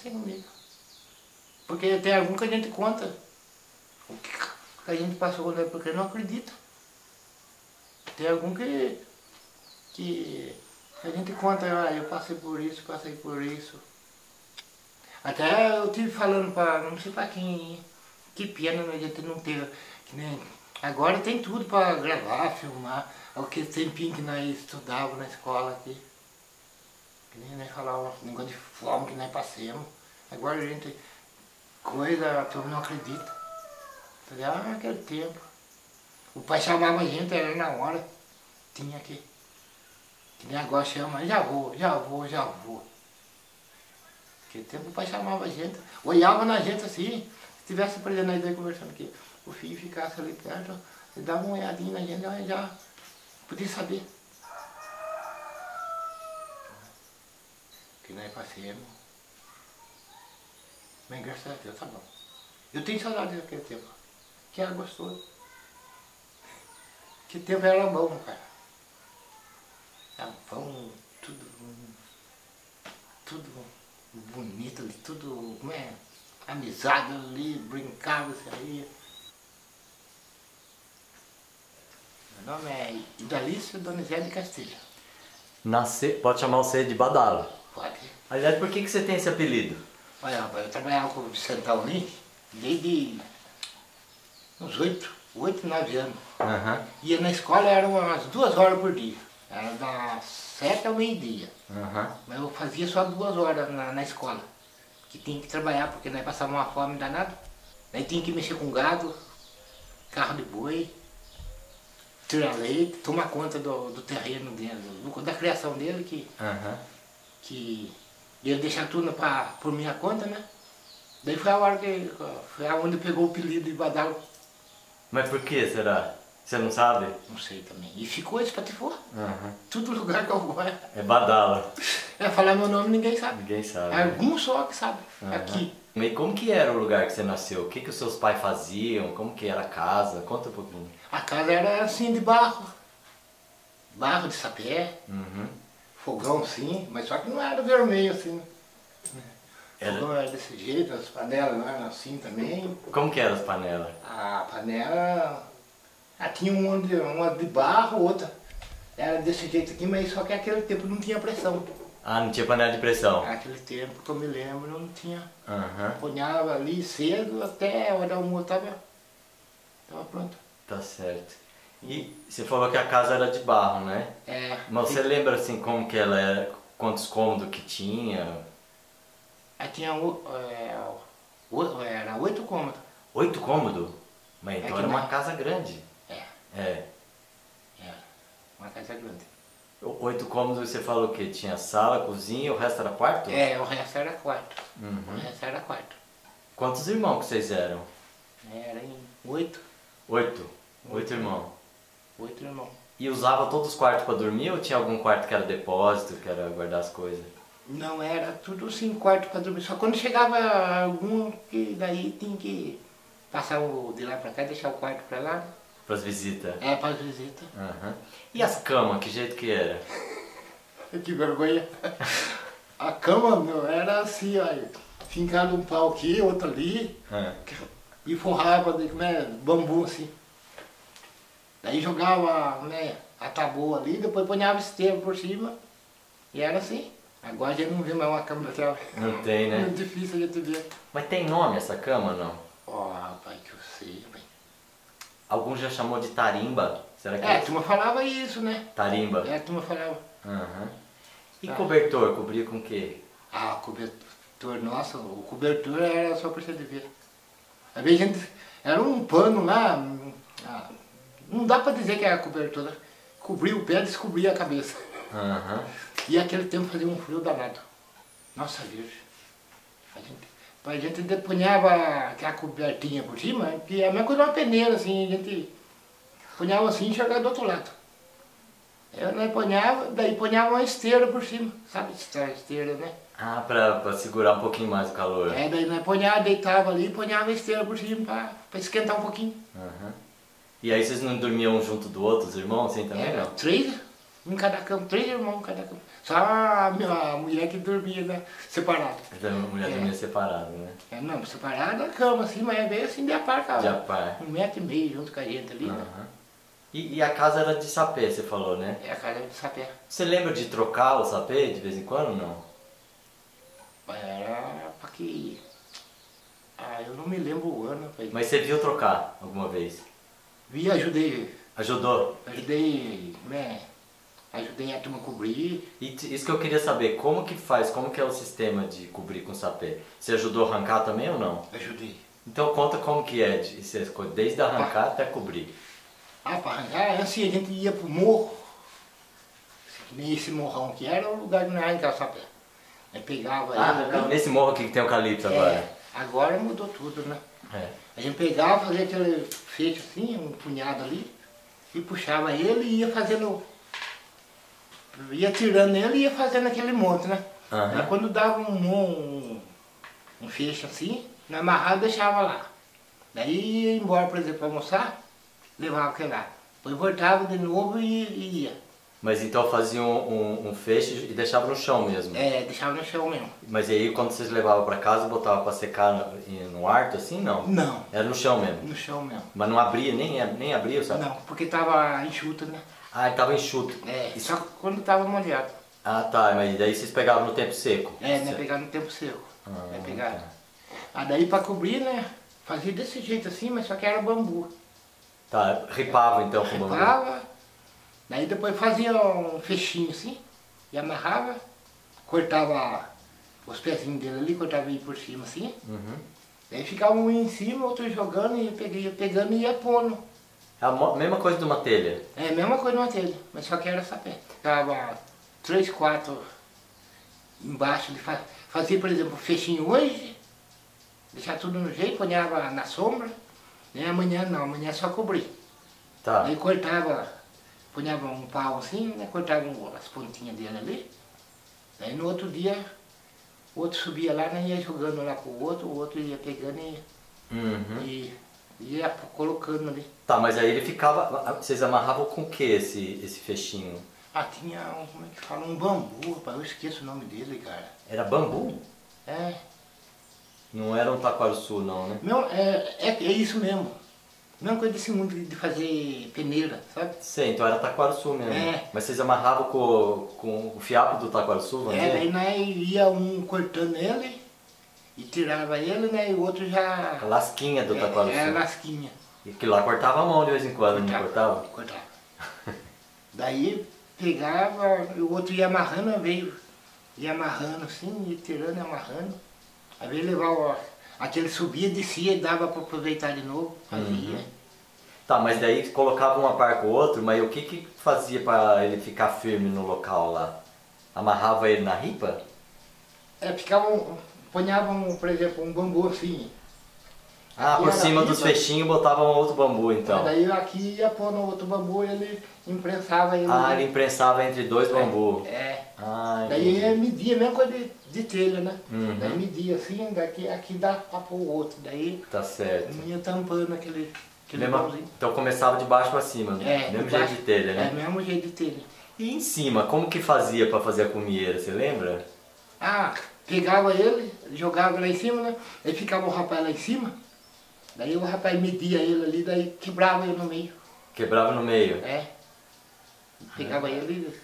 assim comigo. Porque tem algum que a gente conta o que a gente passou, né? porque não acredita. Tem algum que, que a gente conta, ah, eu passei por isso, passei por isso. Até eu tive falando para não sei para quem, que pena a gente não ter, que nem, agora tem tudo para gravar, filmar, é o que tempinho que nós estudávamos na escola aqui. Que nem nós falávamos, negócio de fome que nós passamos. Agora a gente, coisa, a turma não acredita. Falei, ah, aquele tempo. O pai chamava a gente, era na hora, tinha que, que nem agora chama, já vou, já vou, já vou. Aquele tempo o pai chamava a gente, olhava na gente assim, se tivesse por exemplo, dois conversando aqui, o filho ficasse ali perto, ele dava uma olhadinha na gente, já podia saber. Que nós passemos. Mas graças a Deus, tá bom. Eu tenho saudade daquele tempo, que era gostoso. Que tempo era bom, cara. Era bom, tudo, tudo bonito ali, tudo, como é? Amizade ali, brincava, saía. Meu nome é Idalício Donizete Castilho. Nasce... Pode chamar você de Badalo. Pode. Aliás, por que, que você tem esse apelido? Olha, rapaz, eu trabalhava com o Vicentão ali desde uns oito, oito, nove anos. Aham. Ia na escola, eram umas duas horas por dia. Era das sete ao meio-dia. Aham. Mas eu fazia só duas horas na, na escola. Que tinha que trabalhar, porque nós passávamos uma fome danada. Daí tinha que mexer com gado, carro de boi, tirar leite, tomar conta do, do terreno dele, do- da criação dele, que, Aham. Que ele deixar tudo pra, por minha conta, né? Daí foi a hora que. Foi aonde pegou o apelido de Badalo. Mas por que será? Você não sabe? Não sei também. E ficou esse patifó. Aham. Todo lugar que eu vou. É, É Badala. é falar meu nome ninguém sabe. Ninguém sabe. É algum só que sabe. Aham. Aqui. E como que era o lugar que você nasceu? O que, que os seus pais faziam? Como que era a casa? Conta um pouquinho. A casa era assim de barro. Barro de sapé, Uhum. Fogão sim, mas só que não era vermelho assim. né? Era- Fogão era desse jeito, as panelas não eram assim também. Como que eram as panelas? A panela ah, tinha uma de, uma de barro, outra. Era desse jeito aqui, mas só que naquele tempo não tinha pressão. Ah, não tinha panela de pressão. Naquele tempo que eu me lembro não tinha. Aham. Ponhava ali cedo até a hora do almoço tava, tava pronto. Tá certo. E você falou que a casa era de barro, né? É, Mas você lembra assim como que ela era? Quantos cômodos que tinha? Aí tinha é, o- era oito cômodos. Oito cômodos? Mas É então que era uma casa grande. É, É. era. Uma casa grande. Oito cômodos você falou que tinha sala, cozinha e o resto era quarto? É, o resto era quarto. Uhum. O resto era quarto. Quantos irmãos que vocês eram? Era em oito. Oito. Oito irmãos. Oito irmãos. E usava todos os quartos para dormir ou tinha algum quarto que era depósito, que era guardar as coisas? Não era tudo assim, quarto para dormir. Só quando chegava algum, que daí tinha que passar o de lá para cá, deixar o quarto para lá. Para as visitas? É, para as visitas. Aham. E as camas, que jeito que era? Que vergonha. A cama, meu, era assim, ó. Fincado um pau aqui, outro ali. Ah, e forrava de né, bambu assim. Daí jogava né, a taboa ali, depois ponhava esteira por cima e era assim. Agora a gente não vê mais uma cama daquela. Não tem, É né? muito difícil a gente ver. Mas tem nome essa cama não? Ó, rapaz, que eu sei, bem. Algum já chamou de tarimba? Será que É, a turma falava isso, né? Tarimba. É, a turma falava. Aham. E Ah. cobertor, cobria com o quê? Ah, cobertor, nossa, o cobertor era só pra você ver. Às vezes a gente, era um pano lá, ah, não dá pra dizer que era cobertor, né? cobria o pé e descobria a cabeça. Aham. E aquele tempo fazia um frio danado. Nossa virgem. A gente, a gente depunhava aquela cobertinha por cima, que é a mesma coisa uma peneira, assim, a gente punhava assim e enxergava do outro lado. Eu nós punhava, daí punhava uma esteira por cima, sabe esteira, esteira, né? Ah, pra, pra segurar um pouquinho mais o calor. É, daí nós ponhava, deitava ali e ponhava a esteira por cima pra, pra esquentar um pouquinho. Aham. E aí vocês não dormiam um junto do outro, os irmãos, assim também, Era não? três em cada cama, três irmãos em cada cama. Só a, minha- a mulher que dormia né, separada. Então, a mulher É. dormia separada, né? É, não, separada a cama, assim, mas é bem assim de a par, cara. De a par. Um metro e meio junto com a gente ali, né? Aham. E, e a casa era de sapê, você falou, né? É a casa de sapé. Você lembra de trocar o sapê de vez em quando, não? Era pra que. Ah, eu não me lembro o ano. Mas você viu trocar alguma vez? Vi, ajudei. Ajudou? Ajudei, né? Ajudei a turma a cobrir. E isso que eu queria saber, como que faz, como que é o sistema de cobrir com sapê? Você ajudou a arrancar também ou não? Ajudei. Então conta como que é, desde arrancar até cobrir. Ah, para arrancar, assim, a gente ia pro morro. Nem esse morrão que era o lugar de nós arrancar o sapé. Aí pegava Ah, ele ali. nesse morro aqui que tem o calipso agora. É, agora mudou tudo, né? É. A gente pegava, fazia aquele fecho assim, um punhado ali, e puxava ele e ia fazendo. Ia tirando ele e ia fazendo aquele monte, né? Aham. Aí quando dava um, um, um fecho assim, na amarrava e deixava lá. Daí ia embora, por exemplo, para almoçar, levava aquele lá. Depois voltava de novo e, e ia. Mas então fazia um, um, um feixe e deixava no chão mesmo. É, deixava no chão mesmo. Mas aí quando vocês levavam pra casa, botava pra secar no, e- no arto assim, não? Não, Era no chão mesmo. no chão mesmo. Mas não abria, nem, nem abria, sabe? Não, porque tava enxuta, né? Ah, tava enxuto. É, só quando tava molhado. Ah, tá, mas daí vocês pegavam no tempo seco. É, né? Pegar no tempo seco. Ah, né? Pegar. tá. Aí daí pra cobrir, né? Fazia desse jeito assim, mas só que era bambu. Tá, ripava então com o bambu. Ripava, daí depois fazia um fechinho assim, e amarrava, cortava os pezinhos dele ali, cortava ele por cima assim. Uhum. Daí ficava um em cima, outro jogando, e peguei, ia pegando e ia pondo. É a mesma coisa de uma telha. É a mesma coisa no telha, mas só que era sapé. Ficava três, quatro embaixo, de fa- fazia, por exemplo, fechinho hoje, deixar tudo no jeito, ponhava na sombra, né? amanhã não, amanhã só cobrir. Tá. Aí cortava, ponhava um pau assim, né? cortava um- as pontinhas dele ali. Aí no outro dia, o outro subia lá, né? ia jogando lá pro outro, o outro ia pegando e, Uhum. e ia colocando ali. Tá, mas aí ele ficava. Vocês amarravam com o que esse, esse fechinho? Ah, tinha um, como é que fala, um bambu, rapaz, eu esqueço o nome dele, cara. Era bambu? É, Não era um taquaruçu, não, né? não, é, é, é isso mesmo. Mesma coisa desse mundo de fazer peneira, sabe? Sei, então era taquaruçu mesmo. É. Mas vocês amarravam com, com o fiapo do taquaruçu, vamos É, dizer? daí nós ia um cortando ele e tirava ele, né? E o outro já. A lasquinha do é, taquaruçu. é lasquinha. E que lá cortava a mão de vez em quando, não cortava? Cortava. Daí pegava, e o outro ia amarrando, veio, ia amarrando assim, ia tirando e amarrando. Aí veio levar o, aquele subia, descia e dava para aproveitar de novo, fazia. Uhum. Tá, mas daí colocava um com o outro, mas o que que fazia pra ele ficar firme no local lá? Amarrava ele na ripa? É, ficavam, ponhavam, por exemplo, um bambu assim. Ah, Aqui por cima dos ripa. fechinhos botavam outro bambu então. Daí aqui ia pôr no outro bambu ele imprensava ele. Ah, ele imprensava entre dois bambu. É. Ah, Daí ele media, a mesma coisa de, de telha, né? Uhum. Daí media assim, daqui aqui dá pra pôr o outro. Daí Tá certo. ia tampando aquele, Mesma- pãozinho. Então começava de baixo pra cima? É, mesmo jeito de telha, É, né? mesmo jeito de telha. E em cima, como que fazia pra fazer a comieira, você lembra? Ah, pegava ele, jogava lá em cima, né? Aí ficava o rapaz lá em cima. Daí o rapaz media ele ali, daí quebrava ele no meio. Quebrava no meio. É. Pegava ele e.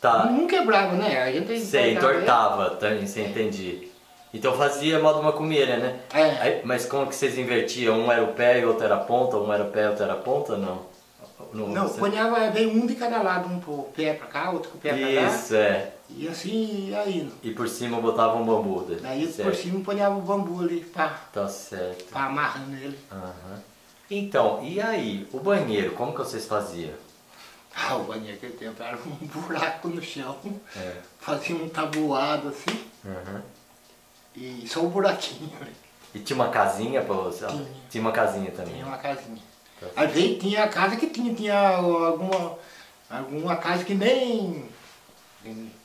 Tá. Não quebrava, né? A gente Sei, entortava tá, você entendi. Então fazia modo uma comieira, né? É. Aí, mas como que vocês invertiam? Um era o pé e outro era a ponta, um era o pé e outro era a ponta, não? ele. Não, ponhava, veio um de cada lado, um pro pé pra cá, outro pro pé pra lá. Isso, é. E assim ia indo. E por cima botava um bambu. daí, Daí certo. por cima ponhava o bambu ali pra, Tá certo. pra amarrando ele. Aham. Então, e aí, o banheiro, como que vocês faziam? Ah, o banheiro aquele tempo era um buraco no chão. É. Fazia um tabuado assim Aham. E só um buraquinho. né? E tinha uma casinha pra você? Tinha. Tinha uma casinha também. Tinha uma casinha. Tá. Às vezes tinha a casa que tinha, tinha alguma, alguma casa que nem,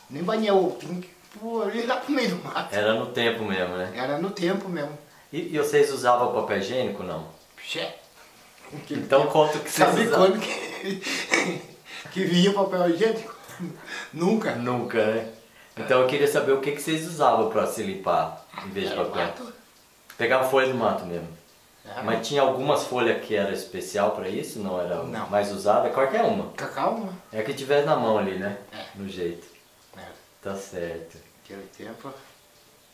nem banheiro, tinha que ali lá pro meio do mato. Era no tempo mesmo, né? Era no tempo mesmo. E, e vocês usavam papel higiênico não? Xé. Então conta o que vocês Sabe usavam. quando que, que vinha papel higiênico? Nunca. Nunca, né? Então eu queria saber o que, que vocês usavam pra se limpar em vez de papel. mato. Pegava folha do mato mesmo. Era Mas tinha algumas folhas que era especial pra isso? Não era Não. mais usada? Qualquer uma. Cacau, né? É a que tiver na mão ali, né? É. No jeito. Era. Tá certo. Aquele tempo.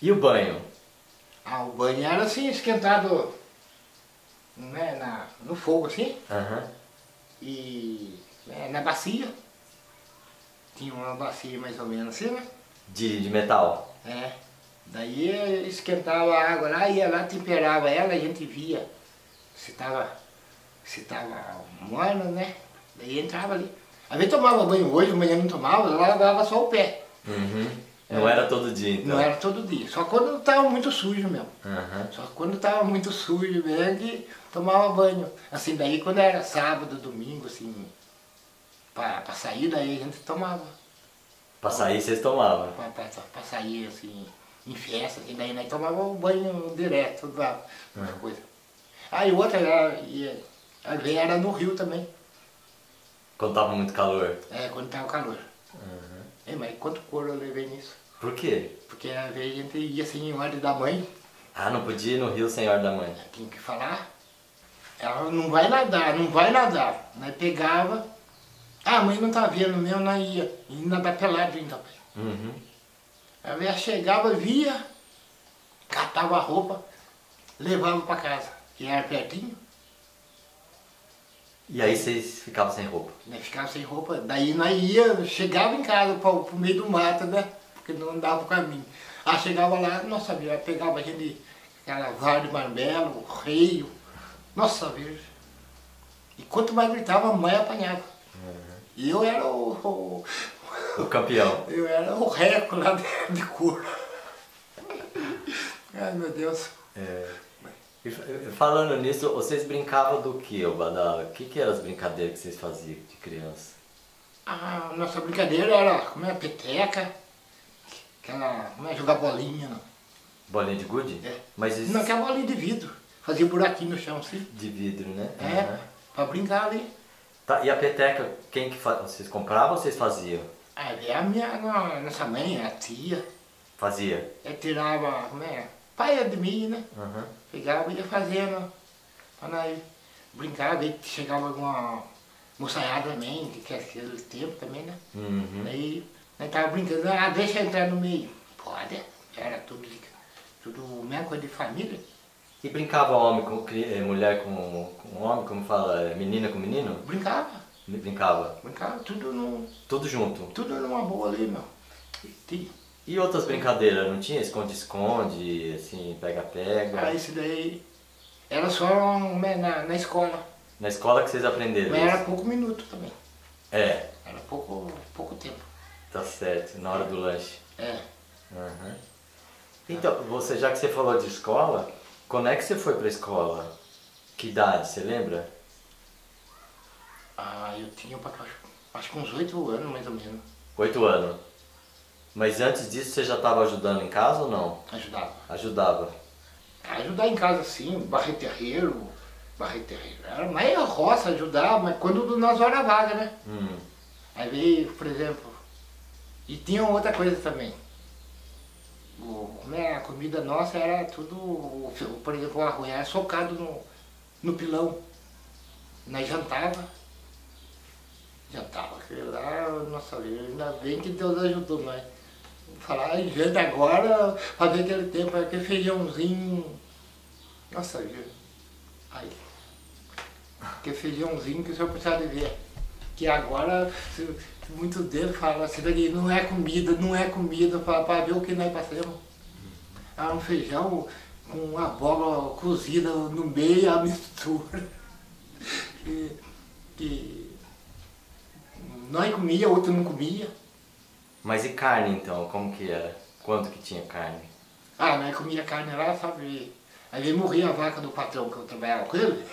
E o banho? Ah, o banho era assim, esquentado né, na, no fogo assim. Aham. E né, na bacia. Tinha uma bacia mais ou menos assim, né? De, de metal? É. Daí esquentava a água lá, ia lá, temperava ela, a gente via se tava, se tava morna, né? Daí entrava ali. Às vezes tomava banho hoje, amanhã não tomava, lá lavava só o pé. Uhum. Não era todo dia então? Não era todo dia, só quando tava muito sujo mesmo. Aham. Só quando tava muito sujo mesmo que tomava banho. Assim, daí quando era sábado, domingo, assim, pra sair, daí a gente tomava. Pra sair vocês tomavam? Pra, pra, pra sair, assim, em festa, e daí nós tomava o banho direto da da coisa. Ah, e outra, era, ia, às vezes era no rio também, Quando tava muito calor? é, quando tava calor. É, mas quanto couro eu levei nisso? Por quê? Porque às vezes a gente ia assim em ordem da mãe, Ah, não podia ir no rio sem hora da mãe. tinha que falar. Ela não vai nadar, não vai nadar. Nós pegava, ah, a mãe não tá vendo mesmo, nós ia, e nadar pelado então. Uhum. Às vezes chegava, via, catava a roupa, levava pra casa, que era pertinho, E aí vocês ficavam sem roupa? né? ficava sem roupa. Daí nós ia, chegava em casa pro, pro meio do mato, né? Porque não andava o caminho. Ah, chegava lá, nossa vida, pegava aquele, aquela vara de marmelo, reio, nossa vida. E quanto mais gritava, mais apanhava. E eu era o, o- O campeão. eu era o reco lá de, de. Ai meu Deus. É. Fa- falando nisso, vocês brincavam do que, ô Badala? O que, que eram as brincadeiras que vocês faziam de criança? A nossa brincadeira era como é, peteca, aquela, como é, jogar bolinha. Não, Bolinha de gude? É. Mas isso não aquela bolinha de vidro, fazia buraquinho no chão assim. de vidro, né? É, Aham. pra brincar ali. Tá, e a peteca, quem que fa... vocês compravam ou vocês faziam? Aí a minha, no- nossa mãe, a tia, Fazia. ela tirava, como é, paia de mim, né? Aham. Pegava e ia fazendo, pra nós brincar, aí chegava alguma moçaiada também, que quer aquele tempo também, né? Uhum. Daí nós tava brincando, ah, deixa eu entrar no meio. Pode, era tudo, tudo mesma coisa de família. E brincava homem com eh, mulher com, com homem, como fala, eh, menina com menino? Brincava, Brincava. brincava tudo, no, Tudo junto. tudo numa boa ali, meu. E, E outras brincadeiras, não tinha? Esconde-esconde, assim, pega-pega. ah, esse daí era só né, na, na escola, Na escola que vocês aprenderam mas era isso? pouco minuto também, É, era pouco, pouco tempo. tá certo, na hora do lanche. É, Aham. Então, você, já que você falou de escola, quando é que você foi pra escola? Que idade, você lembra? ah, eu tinha pra cá, acho que uns oito anos mais ou menos, Oito anos. Mas antes disso você já estava ajudando em casa ou não? ajudava. Ajudava. Ajudar em casa sim, barrer terreiro, barrer terreiro. Era mais a roça ajudar, mas quando nas horas vagas, né? Hum. Aí veio, por exemplo, e tinha outra coisa também. Como é, a comida nossa era tudo, por exemplo, o arroz era socado no, no pilão. Nós jantava. Jantava aquilo lá, nossa ainda bem que Deus ajudou nós. Falar janta agora, fazer aquele tempo, aquele feijãozinho. Nossa. Aí. Aquele feijãozinho que o senhor precisa de ver. Que agora, muitos deles falam assim, daqui, não é comida, não é comida, para ver o que nós passamos. É um feijão com a bola cozida no meio, a mistura. Que, que nós comia, outro não comia. Mas e carne então, como que era? Quanto que tinha carne? Ah, nós comia carne lá, sabe? Aí morria a vaca do patrão que eu trabalhava com ele.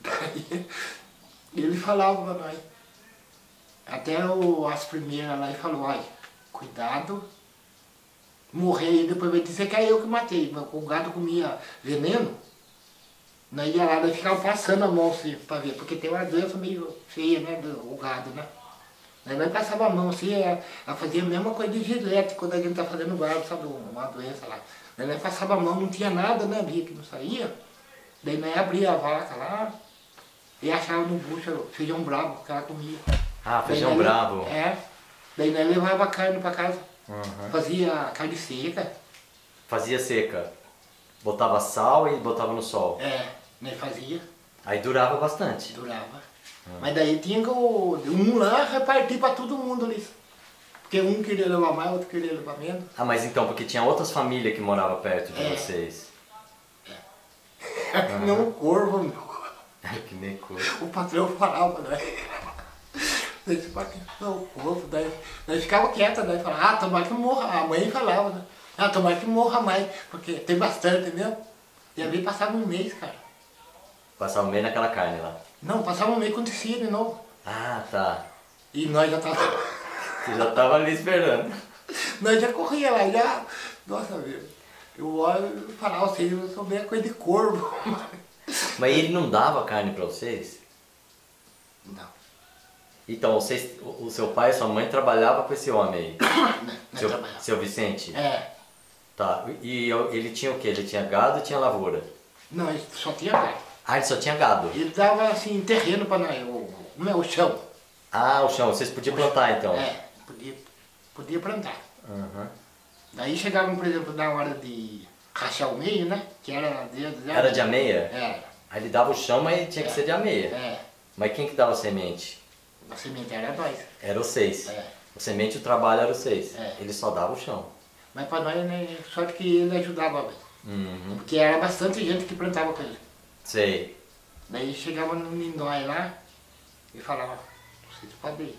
Daí ele falava pra nós. Até o, as primeiras lá, ele falou, ai, cuidado morrer e depois vai dizer que é eu que matei. Mas o gado comia veneno, nós ia lá, nós ficava passando a mão assim pra ver, porque tem uma doença meio feia, né, do o gado, né? Aí nós passava a mão assim, a, a fazer a mesma coisa de gilete quando a gente tá fazendo gado, sabe, uma doença lá. Aí nós passava a mão, não tinha nada, né, via que não saía. Daí nós abria a vaca lá e achava no bucho feijão bravo que ela comia. Ah, feijão Daí bravo. É. Daí nós levava a carne pra casa. Uhum. Fazia carne seca. Fazia seca. Botava sal e botava no sol. É, nós fazia, Aí durava bastante. durava. Mas daí tinha que o- um lá repartir pra todo mundo ali. Porque um queria levar mais, outro queria levar menos. Ah, mas então, porque tinha outras famílias que moravam perto de É. vocês. É que nem um corvo, meu. que nem coisa. O patrão falava, né? Esse patrão, não, o corvo, daí, daí ficava quieta, daí falava, ah, tomara que morra. A mãe falava, né? Ah, tomara que morra mais, porque tem bastante, entendeu? E ali passava um mês, cara. Passava meio naquela carne lá. Não, passava um mês acontecia de novo. Ah, tá. E nós já tava. Você já tava ali esperando. Nós já corria lá, já. Nossa, meu. Eu olho e falava assim, eu sou meio coisa de corvo. Mas ele não dava carne pra vocês? Não. Então, vocês, o seu pai e sua mãe trabalhavam com esse homem aí? Não, não Seu, trabalhava. seu Vicente? É. Tá. E ele tinha o quê? Ele tinha gado e tinha lavoura? Não, ele só tinha gado. Ah, ele só tinha gado. Ele dava assim terreno pra nós, o, não é o chão. Ah, o chão. Vocês podiam plantar então? É, podia, podia plantar. Uhum. Daí chegava, por exemplo, na hora de rachar o meio, né? Que era de, de, Era de ameia? É, Aí ele dava o chão, mas tinha que ser de ameia. é. Mas quem que dava a semente? A semente era nós. Era o seis. É. O semente e o trabalho era o seis. É. Ele só dava o chão. Mas pra nós, né, sorte que ele ajudava, velho. Uhum. porque era bastante gente que plantava com ele. Sei. Daí chegava no Nindói lá e falava, vocês podem,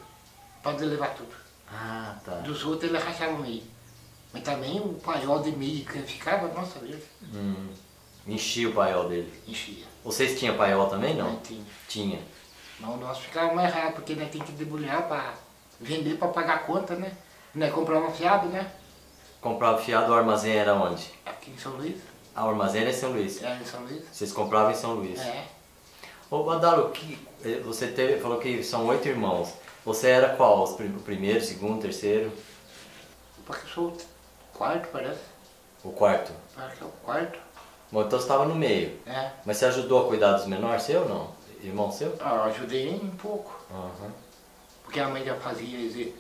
podem levar tudo. Ah, tá. Dos outros ele rachava o meio. Mas também o paiol de meio que ficava, nossa Deus, Hum. Enchia o paiol dele. enchia. Vocês tinham paiol também, não? Não tinha. Tinha. Mas o nosso ficava mais rápido, porque nós tem que debulhar para vender para pagar a conta, né? Nós comprava fiado, né? Comprava fiado, o armazém era onde? Aqui em São Luís. Ah, o armazém era em São Luís. É, em São Luís. Vocês compravam em São Luís. É. Ô, Badalo, que, eh, você teve, falou que são oito irmãos. Você era qual? O primeiro, segundo, terceiro? Porque eu sou o quarto, parece. O quarto? Acho que é o quarto. Bom, então você estava no meio. É. Mas você ajudou a cuidar dos menores, seu ou não? Irmão seu? Ah, eu ajudei um pouco. Aham. Porque a mãe já fazia esse-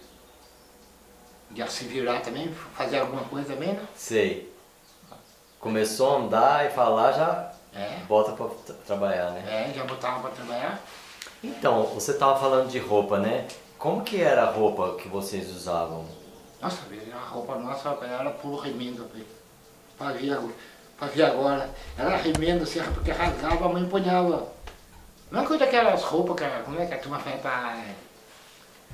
já se virar também, fazer alguma coisa também, né? Sei. Começou a andar e falar, já É. bota pra tra- trabalhar, né? É, já botava para trabalhar. Então, você estava falando de roupa, né? Como que era a roupa que vocês usavam? Nossa, a roupa nossa era puro remendo. Pra ver, agora- pra ver agora. Era remendo, assim, porque rasgava, a mãe punhava. Não é coisa daquelas roupas que, a- como é que a turma faz pra,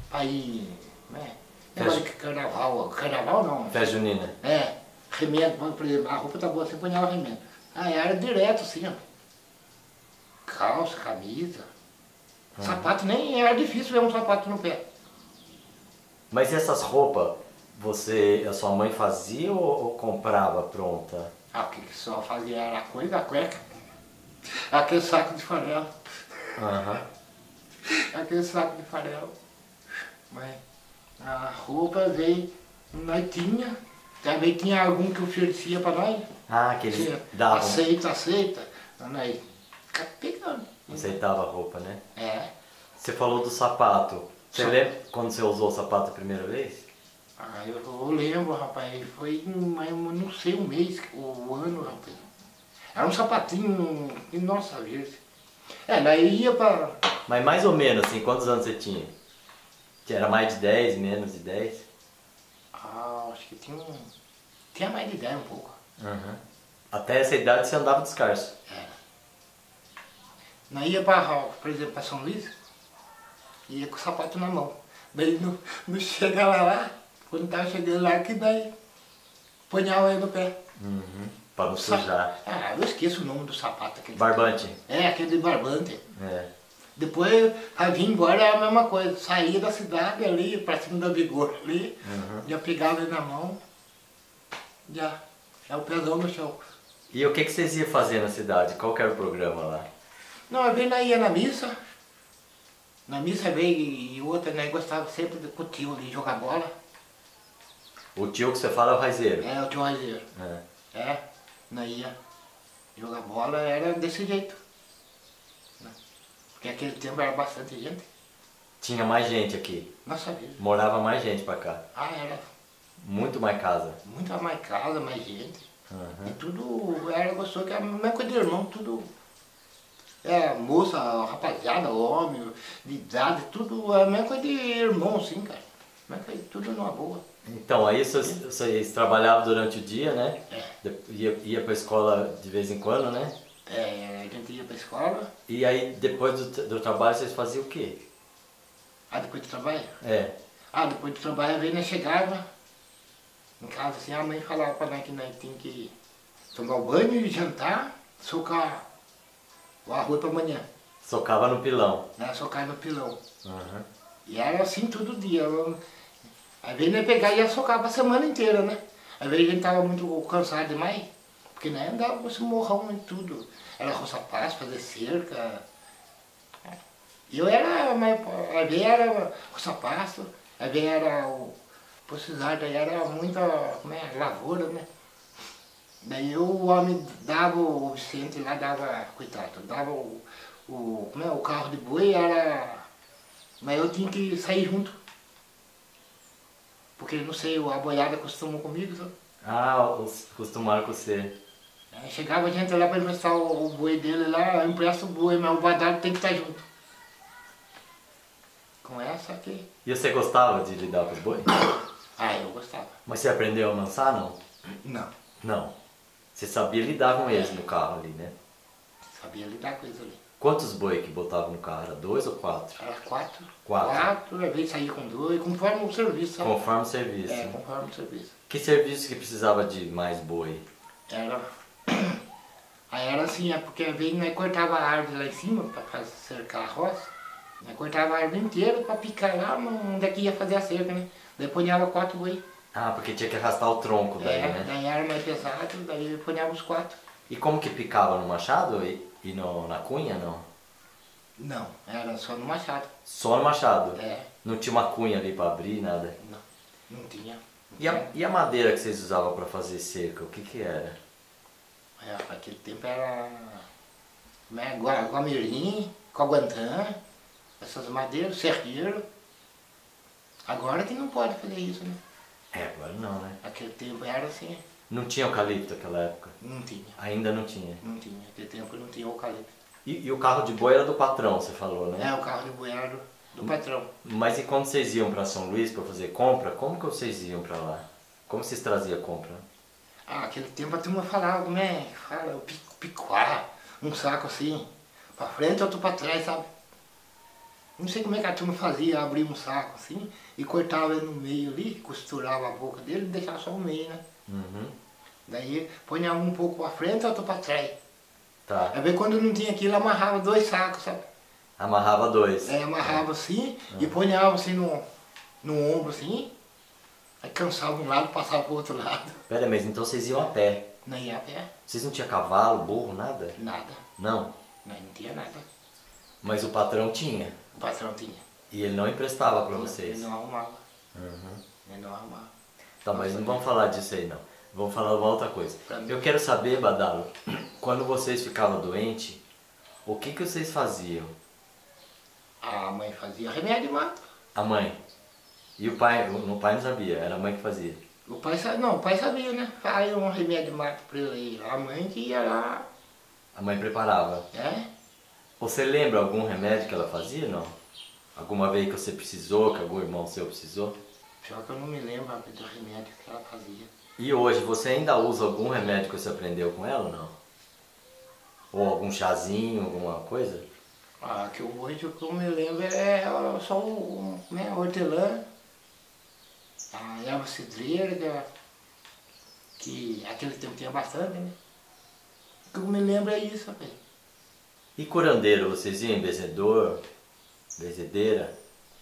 pra ir, né? Negócio de carnaval, carnaval não. Festa junina. É, remendo, por exemplo, a roupa tá boa, você punhava remendo. Ah, era direto assim, ó. Calça, camisa. Sapato nem era difícil ver um sapato no pé. Mas essas roupas, você, a sua mãe fazia ou, ou comprava pronta? Ah, o que só fazia era a coisa da cueca. Aquele saco de farelo. Aham. Aquele saco de farelo. Mas a roupa veio, nós tinha. Também tinha algum que oferecia para nós. Ah, que eles davam, Aceita, aceita. Nós ficava pegando. aceitava a roupa, né? É. Você falou do sapato. Você Sim. lembra quando você usou o sapato a primeira vez? Ah, eu, eu lembro, rapaz, foi mais, não sei, um mês, o ano, rapaz. Era um sapatinho, nossa vida. É, daí ia pra. Mas mais ou menos, assim, quantos anos você tinha? Era mais de 10, menos de 10? Ah, acho que tinha um. Tinha mais de 10 um pouco. Uhum. Até essa idade você andava descalço. Nós ia pra, por exemplo, pra São Luís, ia com o sapato na mão. Daí não, não chegava lá, quando tava chegando lá, que daí punhava ele no pé. Uhum. Pra não sujar. Ah, eu esqueço o nome do sapato. Aquele Barbante. É, aquele de barbante. É. Depois, pra vir embora era a mesma coisa. Saía da cidade ali, pra cima da Vigor ali, Uhum. já pegava ele na mão. Já. É o pedão no chão. E o que, que vocês iam fazer na cidade? Qual que era o programa lá? Não, vezes nós ia na missa. Na missa veio e outra, nós gostava sempre com o tio ali jogar bola. O tio que você fala é o raizeiro. É, o tio Razeiro. É. É, nós ia jogar bola, era desse jeito. né? Porque aquele tempo era bastante gente. Tinha mais gente aqui. Nossa vida. Morava mais gente pra cá. Ah, era Muito mais casa. muita mais casa, mais gente. Uhum. E tudo era gostoso, que era a mesma coisa de irmão, tudo. É, moça, rapaziada, homem, de idade, tudo é a mesma coisa de irmão, assim, cara. Mesma coisa, tudo numa boa. Então, aí vocês, vocês trabalhavam durante o dia, né? É. Ia, ia pra escola de vez em quando, né? É, a gente ia pra escola, E aí, depois do, do trabalho, vocês faziam o quê? aí depois do trabalho. É. Ah, depois do trabalho, às vezes nós chegava em casa assim, a mãe falava pra nós que nós tinha que tomar o banho e jantar, socar o arroz pra amanhã, Socava no pilão. né? Socar no pilão. Uhum. E era assim todo dia. Eu- Às vezes nós pegava e ia socar pra semana inteira, né? Às vezes a gente tava muito cansado demais, porque nós andava com esse morrão e tudo. Era roçar passo, fazer cerca. Eu era, mas às vezes era roçar pasto, às vezes era o. Precisar daí era muita como é, lavoura, né? Daí o homem dava, o Vicente lá dava, coitado, dava o, o, como é, o carro de boi, era mas eu tinha que sair junto. Porque, não sei, a boiada acostumou comigo, sabe? Ah, os, costumaram com você. Aí chegava a gente lá para emprestar o, o boi dele lá, eu empresto o boi, mas o badalo tem que estar junto. Com essa aqui. E você gostava de lidar com os boi? Ah, eu gostava. Mas você aprendeu a amansar, não? Não, Não. Você sabia lidar com eles no carro ali, né? sabia lidar com isso ali. Quantos boi que botavam no carro? Era dois ou quatro? Era quatro. Quatro. Quatro, às vezes saía com dois, conforme o serviço, sabe? Conforme o serviço. É, né? conforme o serviço. Que serviço que precisava de mais boi? Era. Aí era assim, é porque às vezes nós cortava a árvore lá em cima para fazer cercar a roça. Nós cortava a árvore inteira para picar lá onde é que ia fazer a cerca, né? Daí ponhava quatro boi. Ah, porque tinha que arrastar o tronco daí, É, né? daí era mais pesado, daí ponhava os quatro. E como que picava no machado e, e no, na cunha, não? Não, era só no machado. Só no machado? É, Não tinha uma cunha ali para abrir, nada? não, não tinha. Não E a, e a madeira que vocês usavam para fazer cerca, o que que era? É, naquele tempo era né, gua- guamirim, coguantã, essas madeiras, cerqueiro. Agora que não pode fazer isso, né? É, agora não, né? Aquele tempo era assim, Não tinha eucalipto naquela época? não tinha. Ainda não tinha. Não tinha, naquele tempo não tinha eucalipto. E, e o carro de boi era do patrão, você falou, né? É o carro de boi era do, do patrão. Mas e quando vocês iam para São Luís para fazer compra, como que vocês iam para lá? Como vocês traziam compra? Ah, aquele tempo a turma falava, como é? que Fala, o pico, picuá, um saco assim, pra frente outro pra trás, sabe? Não sei como é que a turma fazia, abria um saco assim e cortava ele no meio ali, costurava a boca dele e deixava só o meio, né? Uhum. Daí punha um pouco pra frente outro pra trás. Tá. Aí quando não tinha aquilo, amarrava dois sacos, sabe? Amarrava dois. Aí amarrava assim e punhava assim no, no ombro assim, aí cansava um lado, passava pro outro lado. Pera, mas então vocês iam a pé. Não ia a pé, Vocês não tinham cavalo, burro, nada? nada. Não. Não, não tinha nada. Mas o patrão tinha. O patrão tinha. E ele não emprestava para Ele vocês. não arrumava. Uhum. Ele não arrumava. Tá, mas não vamos falar disso aí não. Vamos falar uma outra coisa. Mim. Eu quero saber, Badalo, quando vocês ficavam doentes, o que que vocês faziam? A mãe fazia remédio mato. A mãe. E o pai, o, pai não sabia, era a mãe que fazia. O pai sabia, não, o pai sabia, né? Fazia um remédio de mato pra ele. A mãe que ia lá, A mãe preparava. né? Você lembra algum remédio que ela fazia, não? Alguma vez que você precisou, que algum irmão seu precisou? Pior que eu não me lembro do remédio que ela fazia. E hoje, você ainda usa algum remédio que você aprendeu com ela ou não? Ou algum chazinho, alguma coisa? Ah, que eu hoje o que eu me lembro é só o né, hortelã, a erva cidreira, que, que aquele tempo tinha bastante, né? O que eu me lembro é isso, rapaz. E curandeiro, vocês iam em benzedor, benzedeira?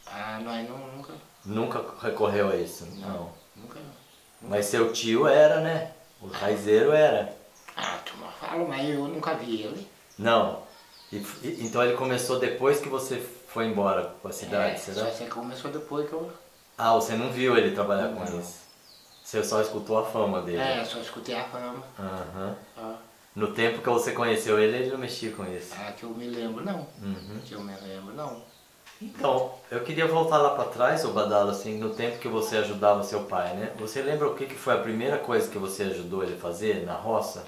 Ah, nós não, nunca, Nunca recorreu a isso? Não. nunca. Mas seu tio era, né? O raizeiro era. Ah, a turma fala, mas eu nunca vi ele. Não. E, e- então ele começou depois que você foi embora pra cidade, É, será? só você começou depois que eu. Ah, você não viu ele trabalhar com Não. isso? Você só escutou a fama dele? É, só escutei a fama. Aham. Só. No tempo que você conheceu ele, ele não mexia com isso. Ah, que eu me lembro, não. Uhum. Que eu me lembro, não. Então, eu queria voltar lá pra trás, ô Badalo, assim, no tempo que você ajudava seu pai, né? Você lembra o que, que foi a primeira coisa que você ajudou ele a fazer na roça?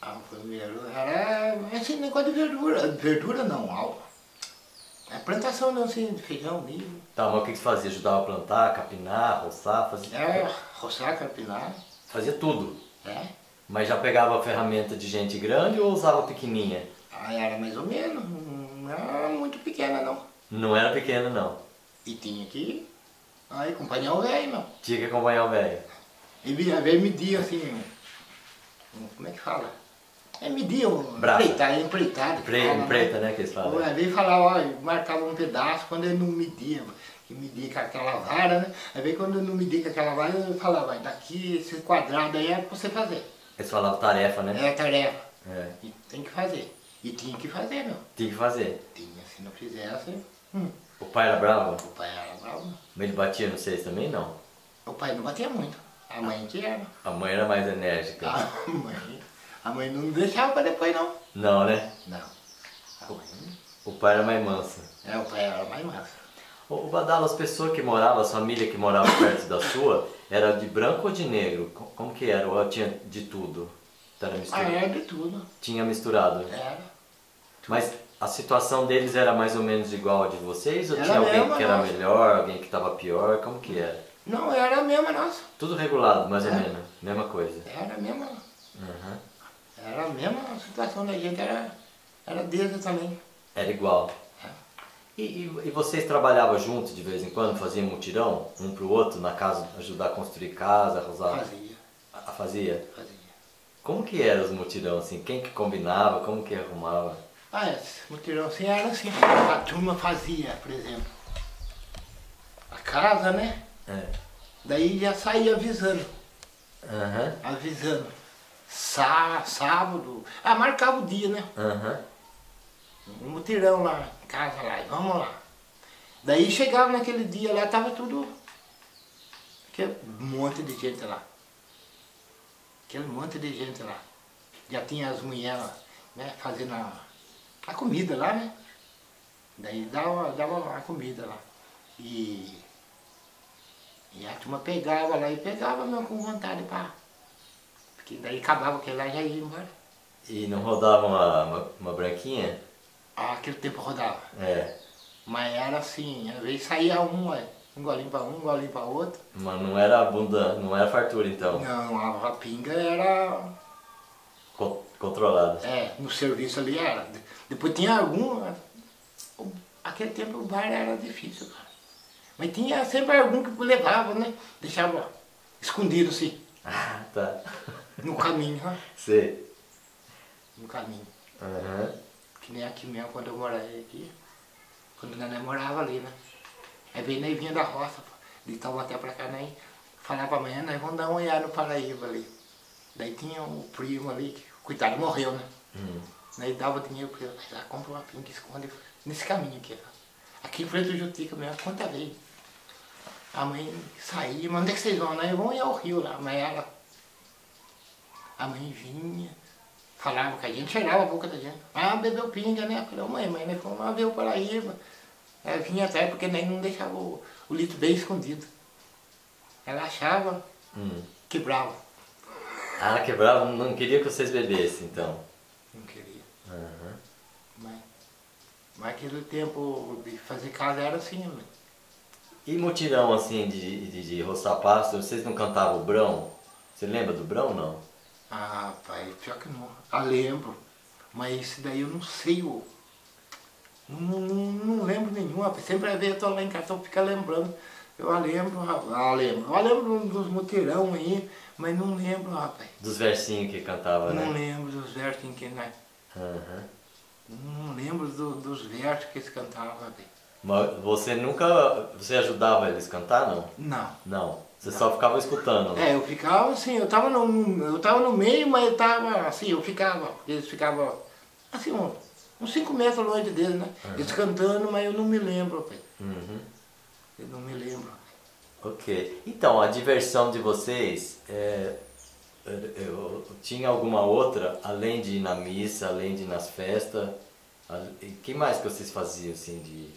Ah, primeiro era esse negócio de verdura. Verdura não, algo. É plantação não, assim, de feijão, milho. Tá, mas o que, que você fazia? Ajudava a plantar, capinar, roçar, fazia, É, roçar, carpinar. fazia tudo. É. Mas já pegava a ferramenta de gente grande ou usava pequenininha? Aí era mais ou menos. Não era muito pequena, não. Não era pequena, não. E tinha que aí, acompanhar o velho, meu. Tinha que acompanhar o velho. E vezes media assim. Como é que fala? É media um Braço. empreitada, empreitada. que Pre, fala, né? preta, né, que eles falam. às vezes falava, ó, marcava um pedaço quando ele não media, que media com aquela vara, né? Às vezes quando eu não media com aquela vara, eu falava, daqui esse quadrado aí é pra você fazer. Eles falavam tarefa, né? É tarefa. É. E tem que fazer. E tinha que fazer, meu. Tinha que fazer. Tinha, se não fizesse, hum, O pai era bravo? o pai era bravo. Mas ele batia no vocês também, não? O pai não batia muito. A mãe que era. A mãe era mais enérgica. A mãe, a mãe não deixava pra depois, não. Não, né? Não. A mãe, O pai era mais manso. é, o pai era mais massa. O Badalo, as pessoas que moravam, as famílias que moravam perto da sua, era de branco ou de negro? Co- Como que era? Ou tinha de tudo? Era Ah, misturado? era de tudo. Tinha misturado. Era. Mas a situação deles era mais ou menos igual a de vocês? Ou Era tinha alguém que era nossa. melhor, alguém que estava pior? Como que era? Não, era a mesma nossa. Tudo regulado, mais ou É. menos. Mesma coisa. Era a mesma. Uhum. Era a mesma situação da gente, era, era dele também. Era igual. É. E, e- e vocês trabalhavam juntos de vez em quando? Faziam mutirão? Um pro outro na casa, ajudar a construir casa, Rosal? Fazia, A- Fazia? fazia. Como que eram os mutirão assim? Quem que combinava? Como que arrumava? Ah, esse mutirão assim era assim. A turma fazia, por exemplo, a casa, né? É. Daí já saía avisando, Aham. avisando. Sá, sábado. Ah, marcava o dia, né? Aham. Um mutirão lá, em casa lá, e vamos lá. Daí chegava naquele dia lá, tava tudo. Aquele monte de gente lá. Aquele monte de gente lá. Já tinha as mulheres né, fazendo a, a comida lá, né? Daí dava, dava a comida lá. E, e a turma pegava lá e pegava mesmo com vontade pra. Porque daí acabava aquele lá e já ia embora. E não rodava uma, uma, uma branquinha? Ah, aquele tempo rodava. É. Mas era assim, às vezes saía um, é, um golinho para um, um golinho para outro. Mas não era abundante, não era fartura então. Não, a pinga era, Co- controlada. é, no serviço ali era. De- Depois tinha algum, o- aquele tempo o bar era difícil, cara. Mas tinha sempre algum que levava, né? Deixava escondido assim, Ah, tá. no caminho, né? Sei. No caminho. Aham. Que nem aqui mesmo, quando eu morava aqui. Quando nós morava ali, né? Aí veio nós vinha da roça, de Taubaté pra cá, né? Falava amanhã, nós vamos dar uma olhada no Paraíba ali. Daí tinha um primo ali, que coitado, morreu, né? Hum. Daí dava dinheiro pra ele, já compra uma pinga, esconde nesse caminho aqui, ó. Aqui em frente do Jutica mesmo, quanta vez. A mãe saía, mas onde é que vocês vão? Nós vamos ir ao rio lá, mas ela. A mãe vinha, falava com a gente, cheirava a boca da gente. Ah, bebeu pinga, né? Eu Falei, mãe, mas nós fomos lá ver o Paraíba. Ela vinha até porque nós não deixava o, o litro bem escondido. Ela achava, Hum. quebrava. Ah, quebrava, não queria que vocês bebessem então. Não queria. Aham. Mas, mas aquele tempo de fazer casa era assim, né? E mutirão assim de, de, de roçar pasto, vocês não cantavam o Brão? Você lembra do Brão não? Ah, pai, pior que não. Ah, lembro. Mas esse daí eu não sei o. Não, não, não lembro nenhum, rapaz. Sempre eu tô lá em casa, eu fico lembrando. Eu ah, lembro, rapaz. Ah, lembro. Eu lembro dos mutirão aí, mas não lembro, rapaz. Dos versinhos que cantava, Não né? lembro dos em que nós. Aham. Não lembro do- dos versos que eles cantavam, rapaz. Mas você nunca. Você ajudava eles a cantar, não? Não. Não. Você só ficava escutando. É, eu ficava assim, eu tava no, eu tava no meio, mas eu tava assim, eu ficava, eles ficavam assim, uns, uns cinco metros longe deles, né? Eles cantando, mas eu não me lembro, pai. Uhum. Eu não me lembro. Ok. Então, a diversão de vocês, é, eu- eu- tinha alguma outra, além de ir na missa, além de ir nas festas? O que mais que vocês faziam, assim, de...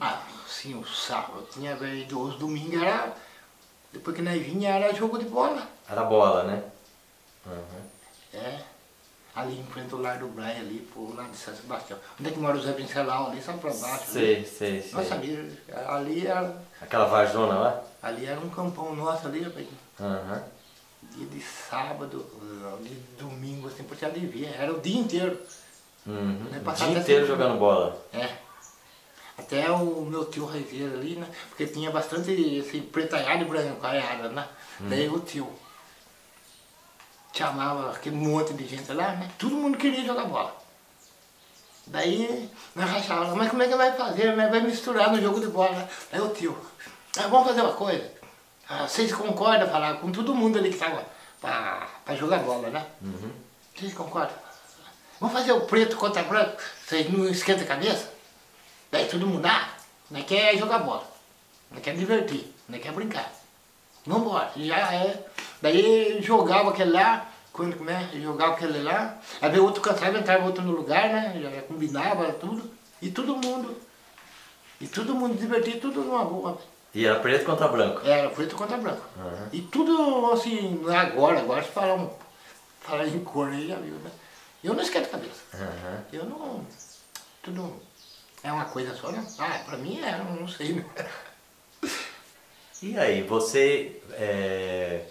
Ah, sim, o sábado tinha velho, os domingos era, depois que nós vinha era jogo de bola. Era bola, né? Uhum. É. Ali em frente ao lar do Brian, ali, pro lado de São Sebastião. Onde é que mora o Zé Vincelau, ali, só pra baixo. Sei, ali. sei, sei. Nossa, ali, ali, era, Aquela varjona lá? ali era um campão nosso ali, rapaz. Aham. Dia de sábado, de domingo, assim, por de ver. Era o dia inteiro. Uhum. Né, O dia inteiro cinco- jogando bola. É. Até o meu tio Raizeiro ali, né? Porque tinha bastante assim, pretalhado e brancaiada, né? Daí o tio chamava aquele monte de gente lá, né? Todo mundo queria jogar bola. Daí nós rachávamos, mas como é que vai fazer? Né? Vai misturar no jogo de bola. Daí o tio, ah, vamos fazer uma coisa. Ah, vocês concordam falar com todo mundo ali que estava para jogar bola, né? Vocês concordam? Vamos fazer o preto contra branco? Vocês não esquentam a cabeça? Daí todo mundo, ah, não quer jogar bola, não quer divertir, não quer brincar. Vambora, já é. Daí jogava aquele lá, quando como é, jogava aquele lá, aí veio outro cansava, entrava outro no lugar, né? Já combinava tudo, e todo mundo, e todo mundo divertia, tudo numa boa. E era preto contra branco. Era preto contra branco. Uhum. E tudo assim, agora, agora se falar, um, falar em cor aí já viu, né? Eu não esquento a cabeça. Uhum. Eu não. Tudo. É uma coisa só, né? Ah, pra mim é, eu não sei, né? E aí, você é,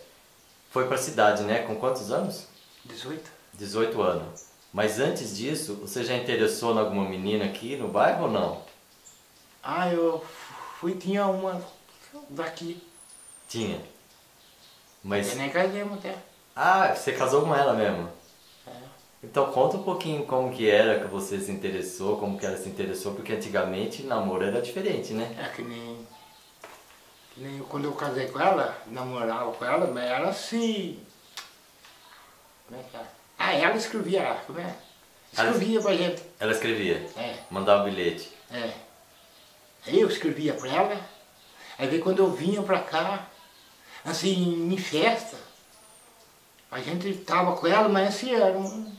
foi pra cidade, né? Com quantos anos? 18. 18 anos. Mas antes disso, você já interessou em alguma menina aqui no bairro ou não? Ah, eu fui, tinha uma daqui. Tinha. Mas. Eu nem casemos até. Ah, você casou com ela mesmo? É. Então conta um pouquinho como que era que você se interessou, como que ela se interessou, porque antigamente namoro era diferente, né? É que nem. Nem quando eu casei com ela, namorava com ela, mas ela se. Como é que é? Ah, ela escrevia, como é? Ela- Escrevia pra gente. Ela escrevia, É. mandava bilhete. É. Aí eu escrevia pra ela, aí quando eu vinha pra cá, assim, em festa, a gente tava com ela, mas assim, era um,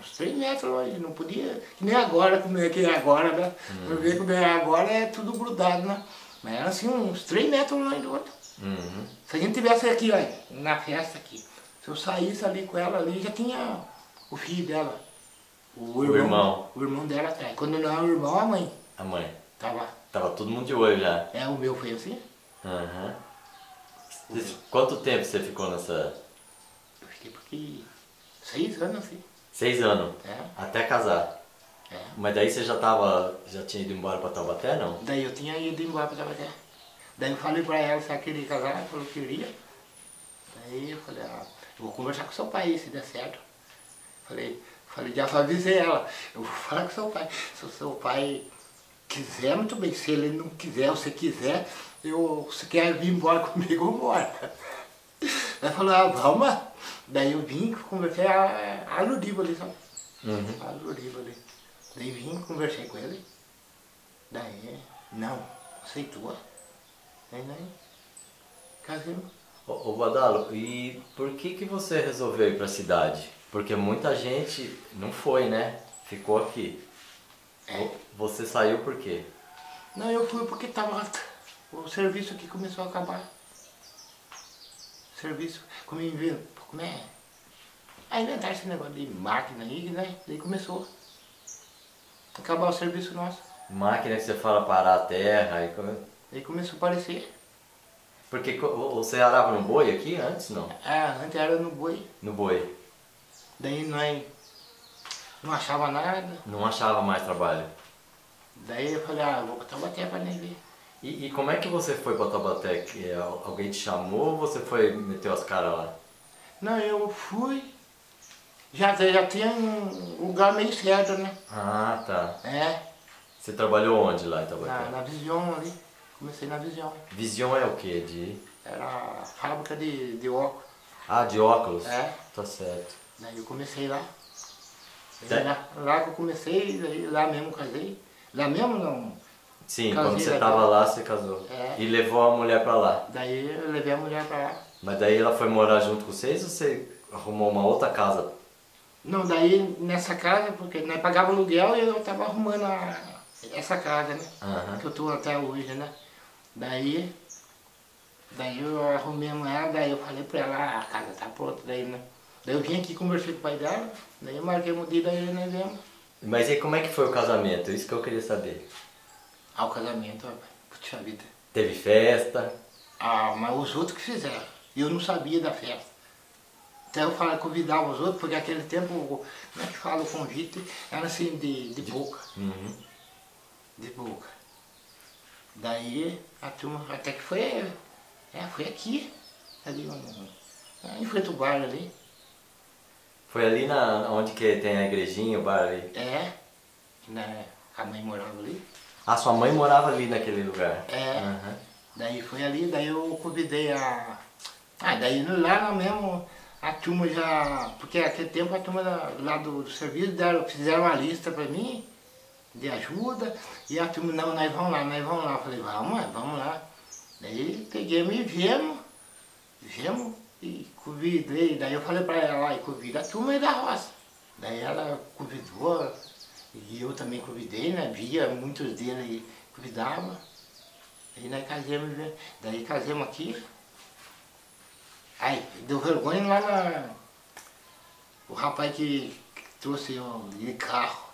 uns 3 metros longe, não podia, que nem agora, como é que é agora, né? Pra ver como é agora é tudo grudado, né? Mas era assim, uns 3 metros longe do outro. Uhum. Se a gente tivesse aqui, ó, na festa aqui, se eu saísse ali com ela ali, já tinha o filho dela. O irmão, irmão. o irmão dela atrás. Quando não é o irmão, a mãe. A mãe. Tava Tava todo mundo de olho já. é, o meu foi assim. Aham. Você- Quanto tempo você ficou nessa. Eu fiquei por aqui seis anos assim. Seis anos. É, Até casar. É. Mas daí você já tava. já tinha ido embora pra Taubaté, não? Daí eu tinha ido embora pra Tabaté. Daí eu falei pra ela se ela queria casar, ela falou que queria. Daí eu falei, ah, eu vou conversar com seu pai se der certo. Falei, falei, já avisei ela, eu vou falar com seu pai. Se o seu pai quiser, muito bem. Se ele não quiser, ou você quiser, eu, você quer vir embora comigo, eu embora. Ela falou, ah, vamos. Daí eu vim, conversei a, a Luriba ali, sabe? Uhum. A Luriba ali. Daí vim, conversei com ele. Daí, não, aceitou. Daí, daí, casamos. Ô, ô Badalo, e por que que você resolveu ir pra cidade? Porque muita gente não foi, né? Ficou aqui. Vo- Você saiu por quê? Não, eu fui porque tava, o serviço aqui começou a acabar. Serviço, como, é? A inventar esse negócio de máquina aí, né? Daí começou a acabar o serviço nosso. Máquina que você fala parar a terra e come- Daí começou a aparecer. Porque você arava no boi aqui antes, não? Ah, antes era no boi. No boi. Daí nós não achava nada. Não achava mais trabalho. Daí eu falei, ah, vou botar bater pra nem ver. E, e como é que você foi pra Taubaté? Que, é, alguém te chamou ou você foi meteu as caras lá? Não, eu fui. Já, já tinha um lugar meio certo, né? Ah, tá. É, Você trabalhou onde lá em na, na Vision ali. Comecei na Vision. Vision é o quê? De... Era fábrica de, de óculos. Ah, de óculos? É. Tá certo. Daí eu comecei lá. Daí- Lá, lá que eu comecei, daí lá mesmo casei. Lá mesmo não. Sim, Casei quando você lá. tava lá, você casou. É. E levou a mulher pra lá. Daí eu levei a mulher pra lá. Mas daí ela foi morar junto com vocês ou você arrumou uma outra casa? Não, daí nessa casa, porque nós pagava aluguel e eu tava arrumando a- essa casa, né? Aham. Que eu tô até hoje, né? Daí, daí eu arrumei a mulher, daí eu falei pra ela, "Ah, a casa tá pronta, daí, né? Daí eu vim aqui conversei com o pai dela, daí eu marquei um dia, daí nós viemos Mas e como é que foi o casamento? Isso que eu queria saber. ao casamento, ó, puxa vida. Teve festa? Ah, mas os outros que fizeram. E eu não sabia da festa. Até eu falava, convidava os outros, porque naquele tempo, como é que fala o convite? Era assim, de, de boca. Uhum. De boca. Daí a turma, até que foi, é, foi aqui, ali, um, em frente ao bar ali. Foi ali na, onde que tem a igrejinha, o bar ali? É, né, a mãe morava ali. Ah, sua mãe morava ali naquele lugar? É. Aham. Daí foi ali, daí eu convidei a. Ah, daí lá mesmo a turma já. Porque naquele tempo a turma da- lá do, do serviço deram, fizeram uma lista pra mim de ajuda e a turma, não, nós vamos lá, nós vamos lá. Eu falei, vamos, vamos lá. Daí peguei e viemos, viemos e convidei, daí eu falei pra ela e convida a turma aí da roça. Daí ela convidou, e eu também convidei, né? Via muitos deles e convidava. Aí nós casamos, né? daí casamos aqui. Aí, deu vergonha lá na. O rapaz que, que trouxe eu de carro.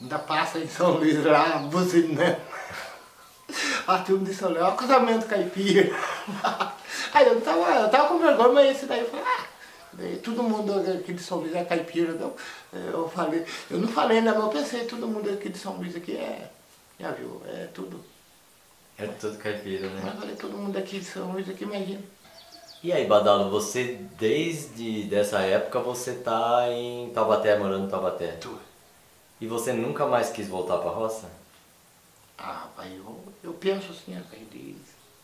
Ainda passa em São Luís lá, buzinando. A turma de São Léo, ó, casamento caipira. Aí eu tava, eu tava com vergonha, mas esse daí eu falei, ah, todo mundo aqui de São Luís é caipira, então eu falei, eu não falei ainda, mas eu pensei, todo mundo aqui de São Luís aqui é, já viu, é tudo. É tudo caipira, Mas né? eu falei, todo mundo aqui de São Luís aqui, imagina. E aí, Badalo, você desde dessa época você tá em Taubaté, morando em Taubaté. Tu. E você nunca mais quis voltar pra roça? Ah, rapaz, eu, eu penso assim, de...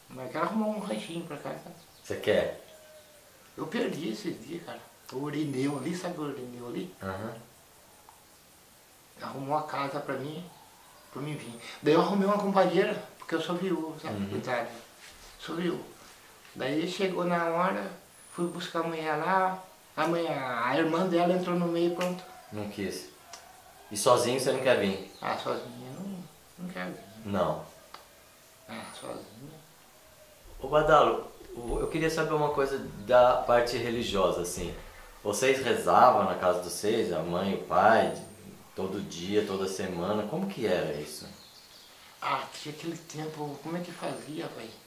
mas quero arrumar um ranchinho pra cá. Você quer? Eu perdi esses dias, cara. O Urineu ali, sabe o Urineu ali? Aham. Arrumou a casa pra mim, pra mim vir. Daí eu arrumei uma companheira, porque eu sou viúvo, sabe? Uhum. Coitado. Sou viúvo. Daí chegou na hora, fui buscar a mulher lá, a, mulher, a irmã dela entrou no meio e pronto. Não quis. E sozinho você não quer vir? Ah, sozinha, não, não quero vir. Não. Ah, sozinha. Ô Badalo, eu queria saber uma coisa da parte religiosa, assim. Vocês rezavam na casa dos seis, a mãe, o pai, todo dia, toda semana? Como que era isso? Ah, tinha aquele tempo, como é que fazia, velho?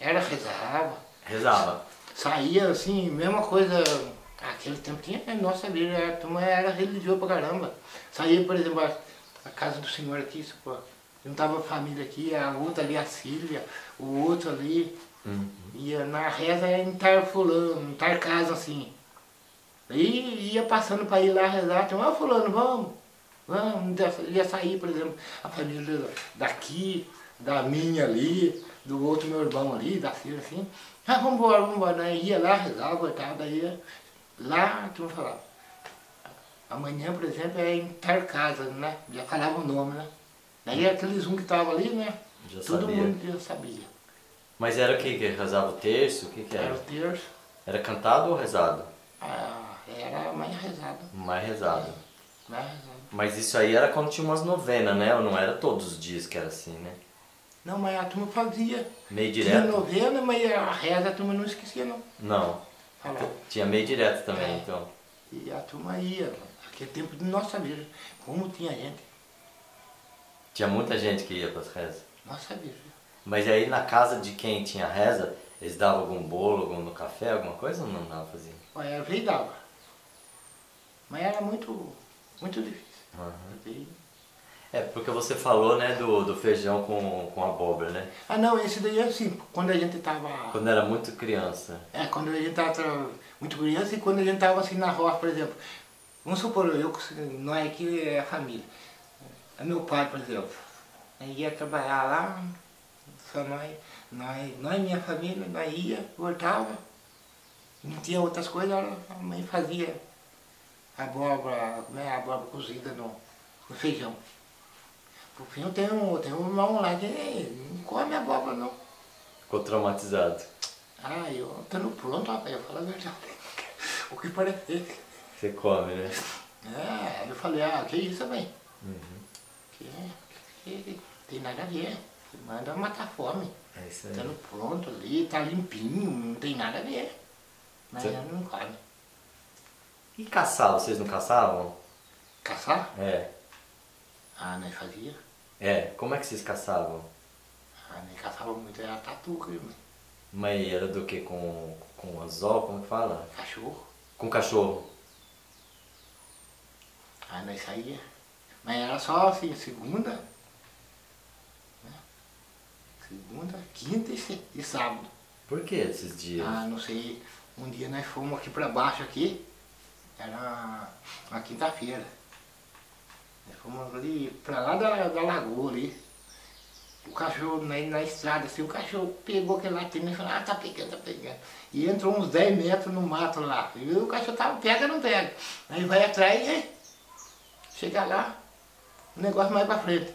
Era rezava, Rezava. saía assim, mesma coisa. Aquele tempo tinha, nossa vida, a turma era religiosa pra caramba. Saía, por exemplo, a, a casa do senhor aqui, pô, juntava a família aqui, a outra ali, a Sílvia, o outro ali, Hum. ia na reza em tar fulano, em tar casa assim. Aí ia passando para ir lá rezar, tinha, ah fulano, vamos, vamos, ia sair, por exemplo, a família daqui, da minha ali, do outro meu irmão ali, da filha assim, ah, vamos embora, vamos embora, né? ia lá, rezava, coitado, aí lá, tu vai falar, amanhã, por exemplo, é em tal casa, né? Já falava o nome, né? Daí aqueles um que tava ali, né? Já Todo sabia. mundo já sabia. Mas era o que? que rezava o terço? O que que Era era? o terço, Era cantado ou rezado? ah, era mais rezado. Mais rezado. mais rezado. Mas isso aí era quando tinha umas novenas, né? Ou não era todos os dias que era assim, né? Não, mas a turma fazia. Meio Tinha direto? novena, mas a reza a turma não esquecia não. Não. Falava. Tinha meio direto também, É. então. E a turma ia. Aquele tempo de nossa vida. Como tinha gente. Tinha muita gente que ia para as rezas. Nossa vida. Mas aí na casa de quem tinha reza, eles davam algum bolo, algum café, alguma coisa ou não dava fazer? Olha, e dava. Mas era muito, muito difícil. Aham. É, porque você falou, né, do, do feijão com, com abóbora, né? Ah não, esse daí é assim, quando a gente tava. Quando era muito criança. É, quando a gente tava muito criança e quando a gente tava assim na roça, por exemplo. Vamos supor, eu, não é que é a família. É meu pai, por exemplo. Ele ia trabalhar lá, Só nós, nós, nós, minha família, nós ia, voltava. Não tinha outras coisas, a mãe fazia abóbora, né, abóbora cozida no, no feijão. Por fim eu tenho, tenho um irmão lá que não come abóbora não. Ficou traumatizado. Ah, eu estando pronto, rapaz, eu falo a verdade. o que parecer. Você come, né? É, eu falei, ah, que isso, velho? Uhum. Que, que, que tem nada a ver. Manda matar a fome. É isso aí. Estando pronto ali, tá limpinho, não tem nada a ver. Mas eu não come. E caçar, vocês não caçavam? Caçar? É. Ah, nós fazia. É, como é que vocês caçavam? Ah, nós caçava muito, era tatu, irmão. Mas era do que? Com, com anzol, como que fala? cachorro. Com cachorro. Aí nós saía. Mas era só assim, segunda, né? segunda, quinta e, e sábado. Por que esses dias? Ah, não sei, um dia nós fomos aqui pra baixo aqui, era uma quinta-feira. Fomos ali pra lá da, da lagoa ali. O cachorro na, na estrada, assim, o cachorro pegou aquele latino e falou, ah, tá pegando, tá pegando. E entrou uns 10 metros no mato lá. E o cachorro tava, pega, não pega. Aí vai atrás e chega lá, o negócio mais pra frente.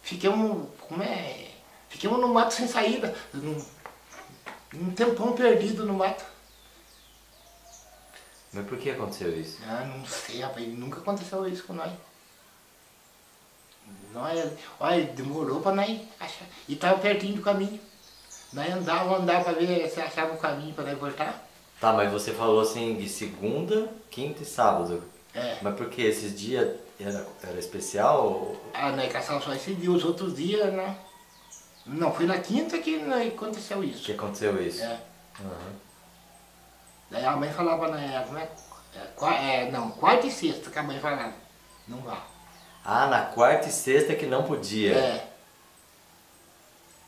Fiquemos, como é? Fiquemos no mato sem saída. Num, um tempão perdido no mato. Mas por que aconteceu isso? Ah, não sei, rapaz, nunca aconteceu isso com nós. Nós, olha, demorou pra nós achar. E tava pertinho do caminho. Nós andava, andava pra ver se achava o caminho pra nós voltar. Tá, mas você falou assim de segunda, quinta e sábado. É. Mas por que esses dias era, era especial? ou- Ah, nós caçávamos só esse dia, os outros dias, né? Não, foi na quinta que aconteceu que isso. aconteceu isso? É. Aham. Daí a mãe falava, né? Como é, é, qua- é, não, quarta e sexta que a mãe falava. Não vá. Ah, na quarta e sexta que não podia. É,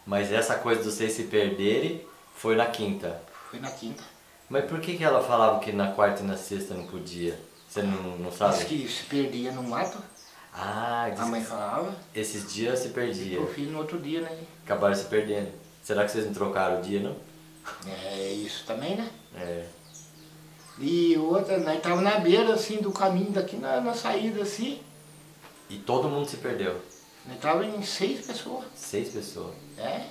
Mas essa coisa de vocês se perderem foi na quinta. foi na quinta. Mas por que, que ela falava que na quarta e na sexta não podia? Você não, não Diz sabe? que se perdia no mato, Ah, diz a mãe falava. esses dias se perdia. O filho no outro dia, né? Acabaram se perdendo. Será que vocês não trocaram o dia, não? É isso também, né? É. E outra, nós tava na beira assim do caminho daqui na, na saída assim. E todo mundo se perdeu. Nós tava em seis pessoas. Seis pessoas. É?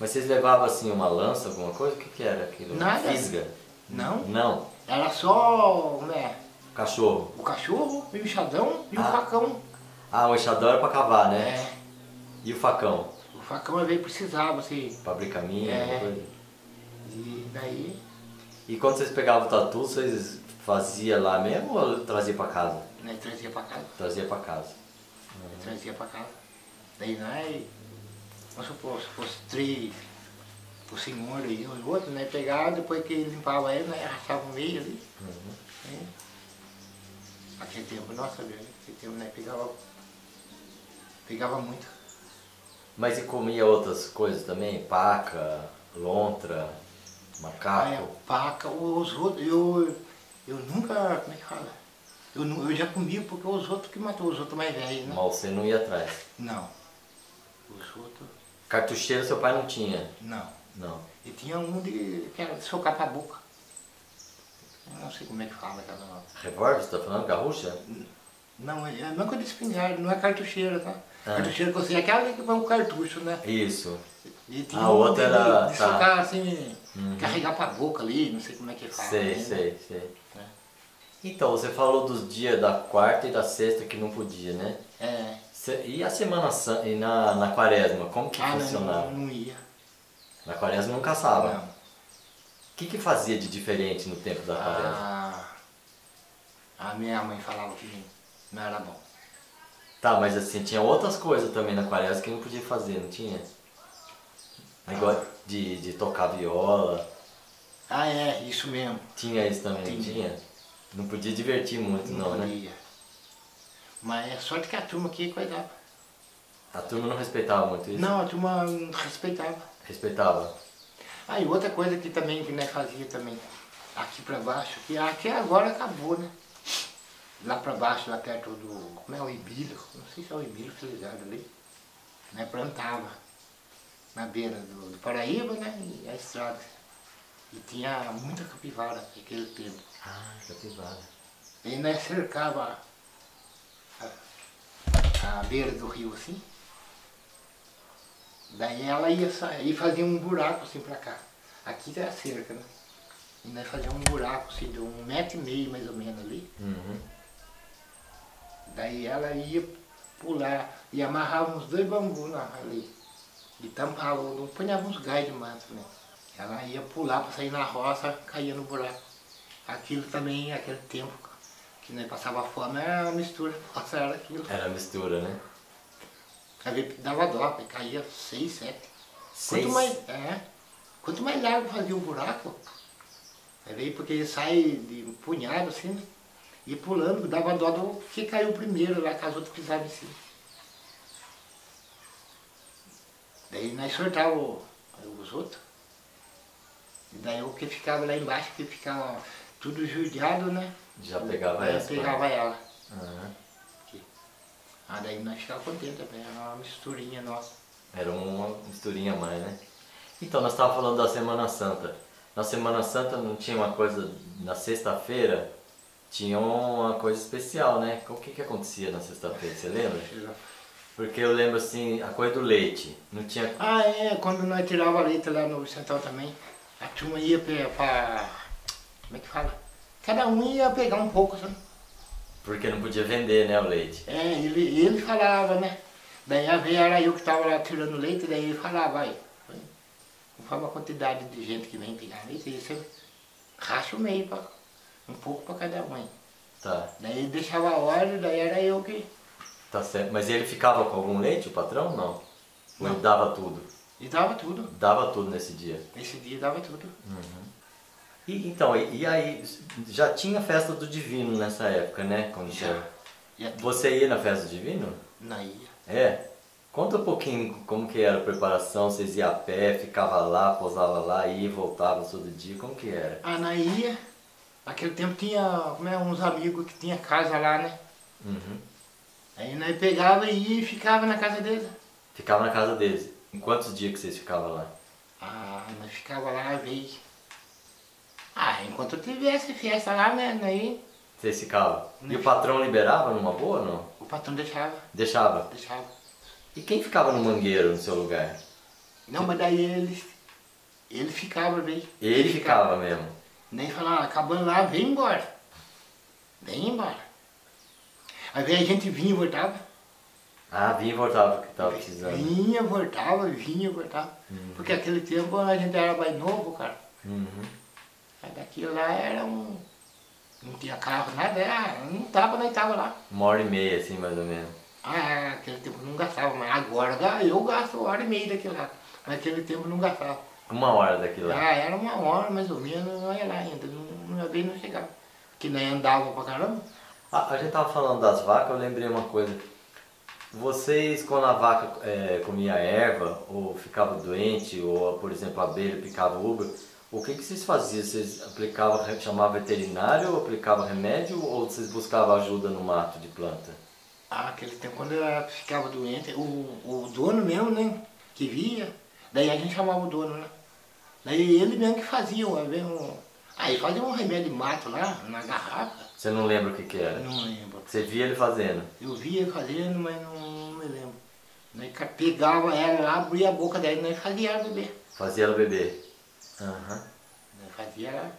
Mas vocês levavam assim uma lança, alguma coisa? O que, que era aquilo? Nada. Fisga? Não. Não. Era só né, Cachorro. o cachorro, o enxadão e o Ah. facão. Ah, o enxadão era pra cavar, né? É. E o facão? O facão às vezes precisava, assim. Pra abrir caminho, É. alguma coisa? E daí, E quando vocês pegavam o tatu, vocês faziam lá mesmo ou trazia pra casa? nós trazia pra casa. Trazia pra casa. Nós trazia pra casa. Daí nós, vamos supor, se fosse três o senhor e o outro, né? Pegava, depois que limpava ele, né? Rachava o meio ali. Uhum. né? Aquele tempo, nossa, velho, aquele tempo, né? Pegava, pegava muito. Mas e comia outras coisas também? Paca, lontra, Aí macaco? paca, os outros, eu, eu nunca, como é que fala? Eu, eu já comi porque os outros que matou, os outros mais velhos, né? Mas você não ia atrás. Não. Os outros, Cartucheiro seu pai não tinha? não. Não. E tinha um de, que era de socar pra boca. Eu não sei como é que fala aquela... Revólver, você tá falando? Garrucha? Não, é, não é coisa de espingarda, não é cartucheira, tá? Ah. Cartucheira sei é aquela que vai o cartucho, né? Isso. E tinha A outra de, era- de tá. socar assim, Uhum. carregar pra boca ali, não sei como é que fala. Sei, né? sei, sei. É. Então, você falou dos dias da quarta e da sexta que não podia, né? É. Cê- E a Semana Santa, e na, na quaresma, como que Ah, funcionava? não, não ia. Na quaresma não caçava. Não. O que que fazia de diferente no tempo da quaresma? Ah, a minha mãe falava que não era bom. Tá, mas assim, tinha outras coisas também na quaresma que não podia fazer, não tinha? Negócio de, de tocar viola, Ah, é, isso mesmo. tinha isso também, não Tinha. Não podia divertir muito não, né? podia. Mas é sorte que a turma aqui cuidava. A turma não respeitava muito isso? Não, a turma não respeitava. Respeitava. Ah, e outra coisa que também que nós fazia também, aqui pra baixo, que aqui agora acabou, né? Lá pra baixo, lá perto do. Como é o Emílio? Não sei se é o Emílio Felizardo ali. Né? Plantava. Na beira do, do Paraíba, né? E a estrada. E tinha muita capivara naquele tempo. Ah, capivara. E nós cercava a, a beira do rio assim. Daí ela ia sair e fazia um buraco assim pra cá. Aqui é a cerca, né? E nós fazíamos um buraco assim de um metro e meio mais ou menos ali. Uhum. Daí ela ia pular e amarrava uns dois bambus lá, ali. E tampava, não punhava uns gás de mato, né? Ela ia pular para sair na roça, caía no buraco. Aquilo também, aquele tempo que nós passava fome, era uma mistura. Nossa, era aquilo. Era mistura, né? Às vezes dava dó, caía seis, sete. Seis? Quanto mais, é, quanto mais largo fazia o buraco, é veio porque ele sai de um punhado assim, e pulando, dava dó do que caiu primeiro lá, que as outras pisavam em cima. Daí nós sortávamos os outros. E daí o que ficava lá embaixo, que ficava tudo judiado, né? Já pegava Aí essa. pegava ela. Aqui. Ah, daí nós ficávamos contentes também, era uma misturinha nossa. Era uma misturinha a mais, né? Então, nós estávamos falando da Semana Santa. Na Semana Santa não tinha uma coisa, na sexta-feira, tinha uma coisa especial, né? O que que acontecia na sexta-feira, você lembra? Porque eu lembro assim, a coisa do leite. Não tinha. Ah, é, quando nós tirava leite lá no Central também, a turma ia para. Como é que fala? Cada um ia pegar um pouco, sabe? Porque não podia vender, né, o leite. É, ele, ele falava, né? Daí a era eu que estava lá tirando leite, daí ele falava, aí, conforme a quantidade de gente que vem pegar leite, aí você racha o meio, pra, um pouco para cada mãe. Tá, Daí ele deixava óleo, daí era eu que. Tá certo. Mas ele ficava com algum leite, o patrão? Não. Ou ele dava tudo? E dava tudo. Dava tudo nesse dia. Nesse dia dava tudo. E, então, e, e aí, já tinha festa do divino nessa época, né? Quando Já. você- a Você ia na festa do divino? na ia. É. Conta um pouquinho como que era a preparação, vocês iam a pé, ficava lá, pousava lá, ia e voltava todo dia, como que era? Ah, na ia, naquele tempo tinha como é, uns amigos que tinha casa lá, né? Uhum. Aí nós pegava e ia e ficava na casa deles. Ficava na casa deles. Em quantos dias que vocês ficavam lá? Ah, nós ficava lá a vez. Ah, enquanto tivesse festa lá, né? Aí Vocês ficavam? E o patrão liberava numa boa ou não? o patrão deixava, Deixava. deixava. E quem ficava no mangueiro no seu lugar? Não, mas daí ele, ele ficava, veio. Ele ficava mesmo. Nem falava, acabando lá, vem embora. Vem embora. Aí veio a gente vinha e voltava. Ah, vinha e voltava porque tava precisando. Vinha, voltava, vinha, voltava. Porque aquele tempo a gente era mais novo, cara. Uhum. Aí daquilo lá era um. Não tinha carro, nada, era, não tava, nós tava lá. Uma hora e meia, assim, mais ou menos. Ah, aquele tempo não gastava, mas agora eu gasto uma hora e meia daquilo lá. Mas aquele tempo não gastava. Uma hora daquilo lá. Ah, era uma hora mais ou menos, não ia lá ainda, não, não, bem não chegava. Porque nós andava pra caramba. Ah, a gente tava falando das vacas, eu lembrei uma coisa. Vocês, quando a vaca é, comia erva, ou ficava doente, ou, por exemplo, a abelha picava uva, o que, que vocês faziam? Vocês aplicavam, chamavam veterinário, ou aplicavam remédio, ou vocês buscavam ajuda no mato de planta? Ah, aquele tempo quando ela ficava doente, o, o dono mesmo, né, que via, daí a gente chamava o dono, né? Daí ele mesmo que fazia. Aí fazia um remédio de mato lá, na garrafa, Você não lembra o que, que era? não lembro. Você via ele fazendo. Eu via ele fazendo, mas não, não me lembro. Nós ca- pegava ela lá, abria a boca dela e nós fazia ela beber. Fazia ela beber. Aham. Nós fazia ela.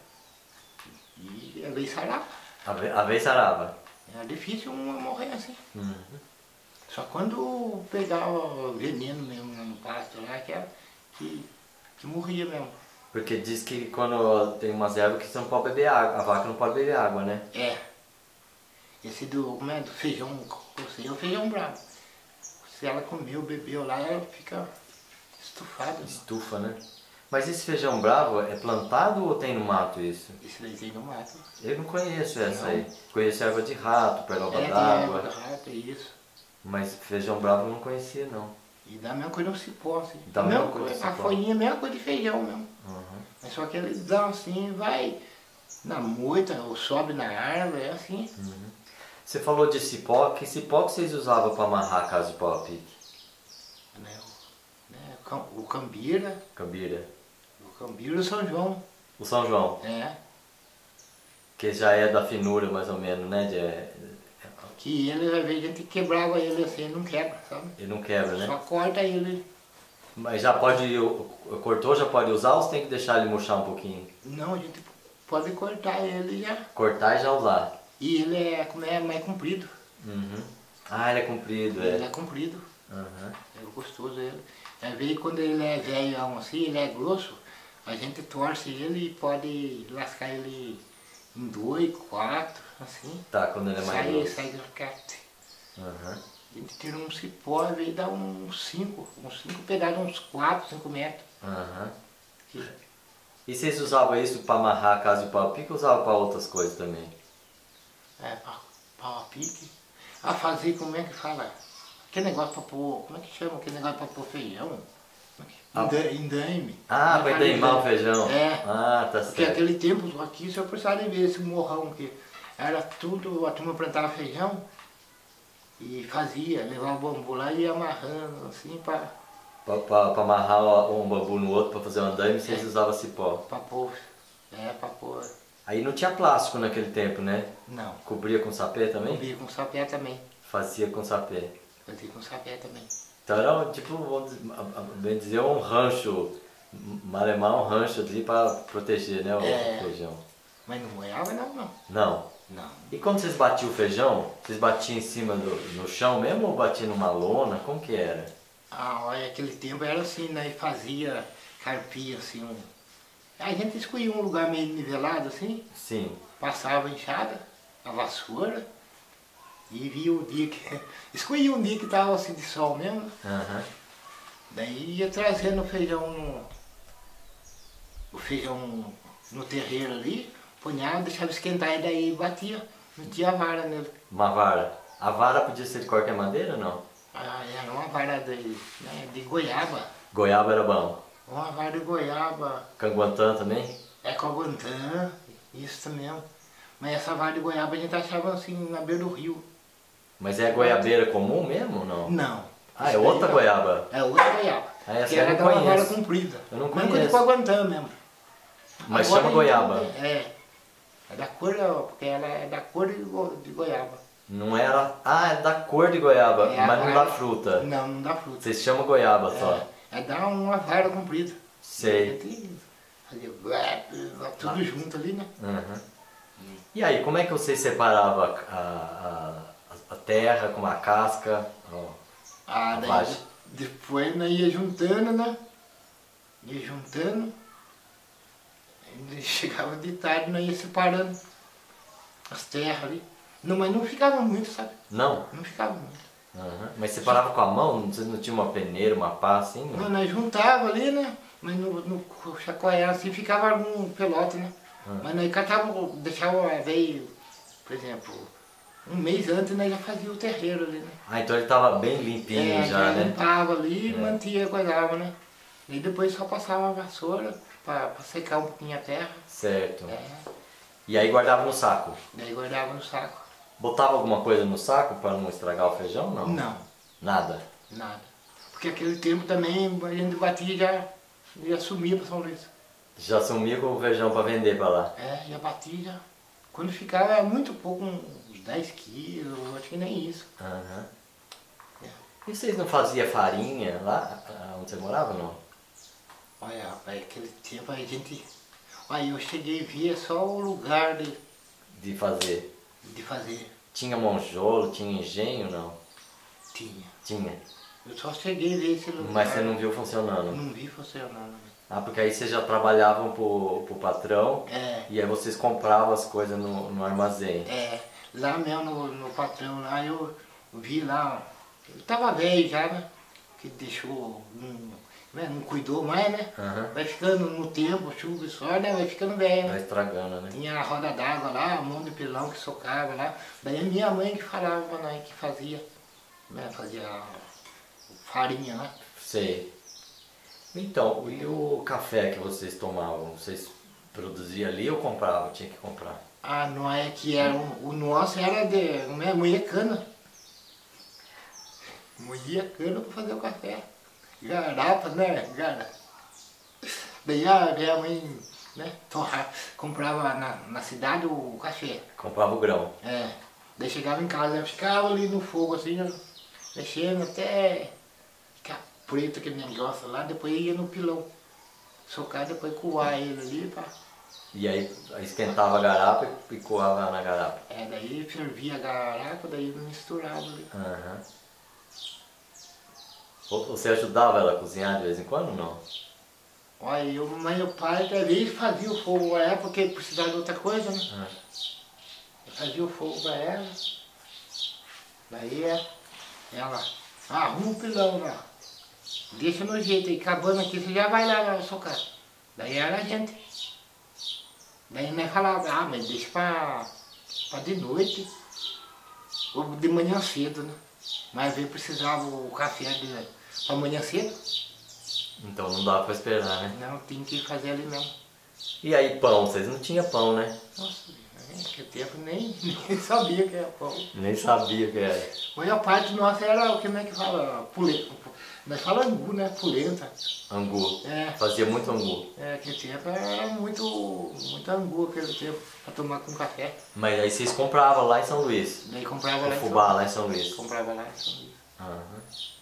E ela veio sarar. A, ve a vez sarava. Era difícil uma morrer assim. Uhum. Só quando pegava veneno mesmo no pasto lá, que, era, que, que morria mesmo. Porque diz que quando tem umas ervas que você não pode beber água, a vaca não pode beber água, né? É. Esse do, como é, do feijão, é o feijão bravo. Se ela comeu, bebeu lá, ela fica estufada. Estufa, né? Mas esse feijão bravo é plantado ou tem no mato isso? Esse daí tem no mato. Eu não conheço essa Não. aí. Conheço erva de rato, peroba É, d'água. erva, rato, é isso. Mas feijão bravo eu não conhecia não. E dá a mesma coisa no cipó, assim. Dá a mesma coisa no A folhinha é a mesma coisa de feijão mesmo. Uhum. Mas só que eles dão assim, vai na moita, ou sobe na árvore, é assim. Você falou de cipó, que cipó que vocês usavam para amarrar a casa de pau a pique? Né? né, Cam- O Cambira, Cambira. o Cambira e o São João. O São João, É. que já é da finura mais ou menos, né? De, é- Que ele, às vezes, a gente quebrava ele assim, não quebra, sabe? ele não quebra, né? Só corta ele. Mas já pode, cortou, já pode usar ou você tem que deixar ele murchar um pouquinho? Não, a gente pode cortar ele já. Cortar e já usar. E ele é, como é mais comprido. Uhum. Ah, ele é comprido, Ele é. é comprido. Uhum. É gostoso ele. Às vezes quando ele é velho assim, ele é grosso, a gente torce ele e pode lascar ele em dois, quatro, assim. Tá, quando ele é mais sai, grosso. sai cascate. Uhum. A gente tira um cipó, vezes dá uns cinco, uns cinco pedaços, uns quatro, cinco metros. Uhum. E vocês usavam isso para amarrar a casa de pau a pique ou usavam para outras coisas também? É, pau, pau a fazer, como é que fala? Aquele negócio pra pôr, como é que chama aquele negócio pra pôr feijão? É Ah. Inda- Indaime. Ah, vai queimar o feijão? É. Ah, tá Porque certo. aquele tempo aqui, se eu precisava de ver esse morrão que era tudo, a turma plantava feijão e fazia, levava o bambu lá e ia amarrando assim pra, Para amarrar um bambu no outro, para fazer um andaime, vocês É. usavam cipó. pra pôr. É, pra pôr. Aí não tinha plástico naquele tempo, né? Não. Cobria com sapê também? Cobria com sapé também. Fazia com sapê. Fazia com sapé também. Então era tipo, vamos dizer, um rancho, maremar um rancho ali para proteger né, o É. feijão. Mas não moiava não, não. Não. Não. E quando vocês batiam o feijão, vocês batiam em cima do no chão mesmo ou batiam numa lona? Como que era? Ah, olha, aquele tempo era assim, né? E fazia carpia assim. Um... A gente escolhia um lugar meio nivelado assim, Sim. passava a enxada, a vassoura, e via o dia que. Escolhia um dia que estava assim de sol mesmo, Aham. daí ia trazendo o feijão no. O feijão no terreiro ali, punhava, deixava esquentar e daí batia. Não tinha vara nele. Uma vara. A vara podia ser de qualquer madeira ou não? Ah, era uma vara de, né, de goiaba. Goiaba era bom. Uma vara de goiaba. Canguantã também? É com a guantã, isso mesmo. Mas essa vara de goiaba a gente achava assim na beira do rio. Mas é goiabeira comum mesmo ou não? Não. Ah, é outra não. goiaba. É outra goiaba. Ah, essa que eu era não aquela vara conheço. comprida. Eu não conheço. coisa com a guantã mesmo. Mas Agora chama goiaba. É. É da cor, porque ela é da cor de, go- de goiaba. Não era. Ah, é da cor de goiaba, É mas não dá fruta. Não, não dá fruta. Vocês chamam goiaba só. É, é dar uma vara comprida. Sei. Blé, tudo junto ali, né? Uhum. E aí, como é que vocês separavam a, a, a, terra com a casca? Ah, A daí depois nós ia juntando, né? Ia juntando. Chegava de tarde, nós ia separando as terras ali. Não, mas não ficava muito, sabe? Não? Não ficava muito. Uhum. Mas separava com a mão? Vocês não tinham uma peneira, uma pá assim? Não, Não? nós juntava ali, né? Mas no, no chacoalhar assim ficava algum pelote, né? Hum. Mas nós catava, deixava veio, por exemplo, um mês antes nós já fazia o terreiro ali, né? Ah, então ele tava bem limpinho É, já, né? limpava ali e É. mantia, coisava, né? E depois só passava a vassoura pra secar um pouquinho a terra. Certo. É, E aí guardava no saco. daí guardava no saco. Botava alguma coisa no saco para não estragar o feijão? Não. Não, Nada. nada. Porque aquele tempo também a gente batia e já, já sumia pra São Luís. Já sumia com o feijão para vender para lá. É, já batia já. Quando ficava muito pouco, uns 10 quilos, acho que nem isso. Aham. É. E vocês não faziam farinha lá ah, onde você morava não? Olha, rapaz, aquele tempo a gente. Olha, eu cheguei e via só o lugar de, De fazer. de fazer. Tinha monjolo, tinha engenho não? Tinha. Tinha. Eu só cheguei a ver esse lugar. Mas você não viu funcionando. Não vi funcionando. Ah, porque aí vocês já trabalhavam pro, pro patrão É, e aí vocês compravam as coisas no, no armazém. é. Lá mesmo no, no patrão, lá eu vi lá. Ele tava velho já, né? Que deixou. Né, não cuidou mais, né? Aham. Vai ficando no tempo, chuva e sol, né? Vai ficando velho, Vai né? estragando, né? Tinha a roda d'água lá, a mão de pilão que socava lá. Daí a minha mãe que falava pra nós que fazia, né? Fazia farinha, né? Sei. Então, e o café que vocês tomavam? Vocês produziam ali ou compravam? Tinha que comprar. Ah, não é que era um, o nosso era de né, moer cana. Moía cana para fazer o café. Garapas, né? Gara. Daí a minha mãe, né, torra, comprava na, na cidade o café. Comprava o grão. É. Daí chegava em casa, eu ficava ali no fogo assim, mexendo até ficar preto aquele negócio lá, depois ia no pilão. Socar, depois coar ele ali, pá. E aí esquentava a garapa e coava na garapa. É, daí fervia a garapa, daí misturava ali. Aham. Você ajudava ela a cozinhar de vez em quando ou não? Olha, eu, meu pai vezes fazia o fogo pra ela, porque precisava de outra coisa, né? Ah. Eu fazia o fogo pra ela. Daí é, ela arruma o pilão lá. Deixa no jeito aí, acabando aqui, você já vai lá, lá socar. Daí era a gente. Daí nós falava, ah, mas deixa pra de noite. Ou de manhã cedo, né? Mas eu precisava o café de, pra manhã cedo. Então não dava pra esperar, né? Não, tinha que fazer ali mesmo. E aí pão, vocês não tinham pão, né? Nossa, naquele tempo nem, nem sabia que era pão. Nem sabia que era. A maior parte nossa era, o que como é que fala? Pulenta. Nós falamos angu, né? Pulenta. Angu. É. Fazia muito angu. É, aquele tempo era muito, muito angu aquele tempo, pra tomar com café. Mas aí vocês compravam lá em São Luís. Daí comprava lá em fubá São lá em São Luís. Comprava lá em São Luís. Aham.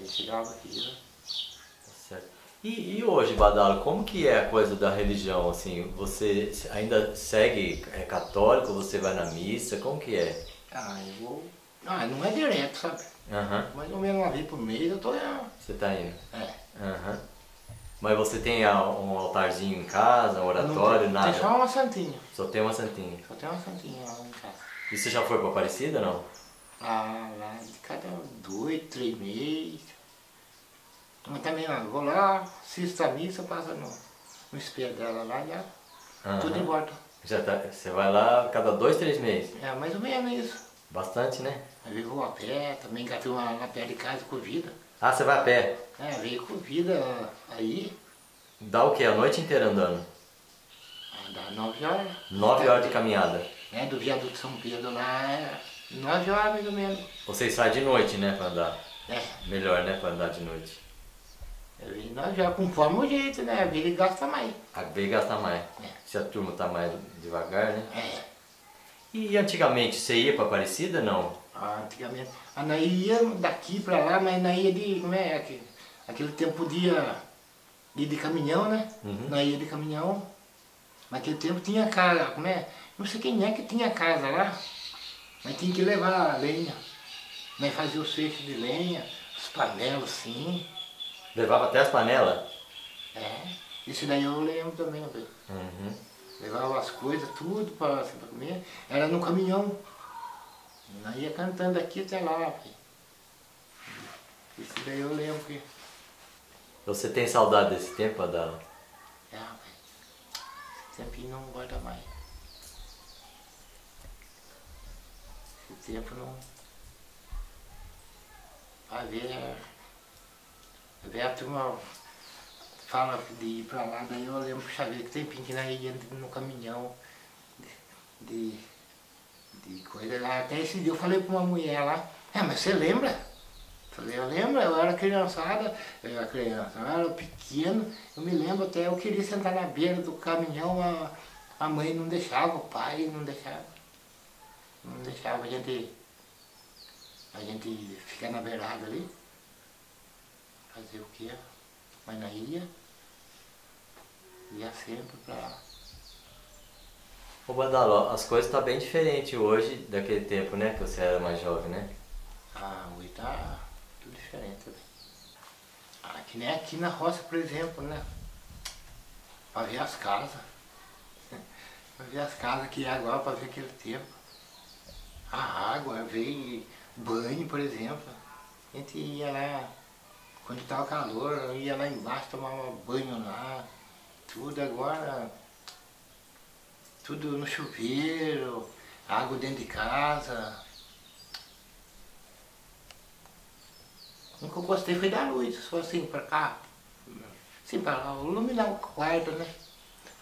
Aí chegava aqui, né? Tá certo. E, e hoje, Badalo, como que é a coisa da religião? Assim, você ainda segue é católico? Você vai na missa? Como que é? Ah, eu vou. Ah, não é direto, sabe? Aham. Mais ou menos uma vez por mês eu tô. Você tá indo? é. Aham. Mas você tem um altarzinho em casa, um oratório, Não tem, nada? Tem só uma santinha. Só tem uma santinha. Só tem uma santinha lá em casa. E você já foi pra Aparecida, não? Ah, lá de cada dois, três meses. Mas também ó, vou lá, assisto a missa, passo no, no espelho dela lá já. Aham. Tudo em volta. Já tá, você vai lá cada dois, três meses. É mais ou menos isso. Bastante, né? Aí veio vou a pé, também engatei uma lá perto de casa com vida. Ah, você vai a pé. É, veio com vida aí, Dá o quê? A noite inteira andando? ah, dá nove horas. Nove horas de caminhada. É, do viaduto São Pedro lá, é nove horas mais ou menos. Vocês saem de noite, né, pra andar. É, Melhor, né, pra andar de noite. nove horas, conforme o jeito, né? A vida gasta mais. A B gasta mais. É. Se a turma tá mais devagar, né? É. E antigamente você ia pra Aparecida, não? Ah, antigamente. A nós ia daqui pra lá, mas nós ia de. Como é? Aquele, aquele tempo podia ir de caminhão, né? Uhum. Nós ia de caminhão. Naquele tempo tinha casa, como é? Não sei quem é que tinha casa lá, mas tinha que levar lenha. Nós fazia o cesto de lenha, os panelas assim. Levava até as panelas? É. Isso daí eu lembro também, velho. Uhum. Levava as coisas, tudo para pra comer. Era no caminhão. Nós ia cantando aqui até lá, filho. Isso daí eu lembro que. Você tem saudade desse tempo, Adala? É, velho. Esse tempinho não volta mais. Esse tempo não. Ver. Ver a turma fala de ir pra lá, daí eu lembro, puxa vida, que tempinho que nós ia no caminhão de, de coisa lá. Até esse dia eu falei pra uma mulher lá, é, mas você lembra? Falei, eu lembro, eu era criançada, eu era criança, eu era pequeno, eu me lembro até, eu queria sentar na beira do caminhão, a, a mãe não deixava, o pai não deixava. Não deixava a gente, a gente ficar na beirada ali. Fazer o quê? Mas na ilha, ia sempre pra... Ô Badalo, as coisas tá bem diferentes hoje daquele tempo, né? Que você era mais jovem, né? Ah, hoje tá tudo diferente. Né? Ah, que nem aqui na roça, por exemplo, né? Pra ver as casas. pra ver as casas que é agora, pra ver aquele tempo. A água, ver banho, por exemplo. A gente ia lá, quando tava calor, ia lá embaixo, tomava banho lá. Tudo agora, tudo no chuveiro, água dentro de casa. O que eu gostei foi da luz, só assim pra cá. Sim, pra iluminar o quarto, né?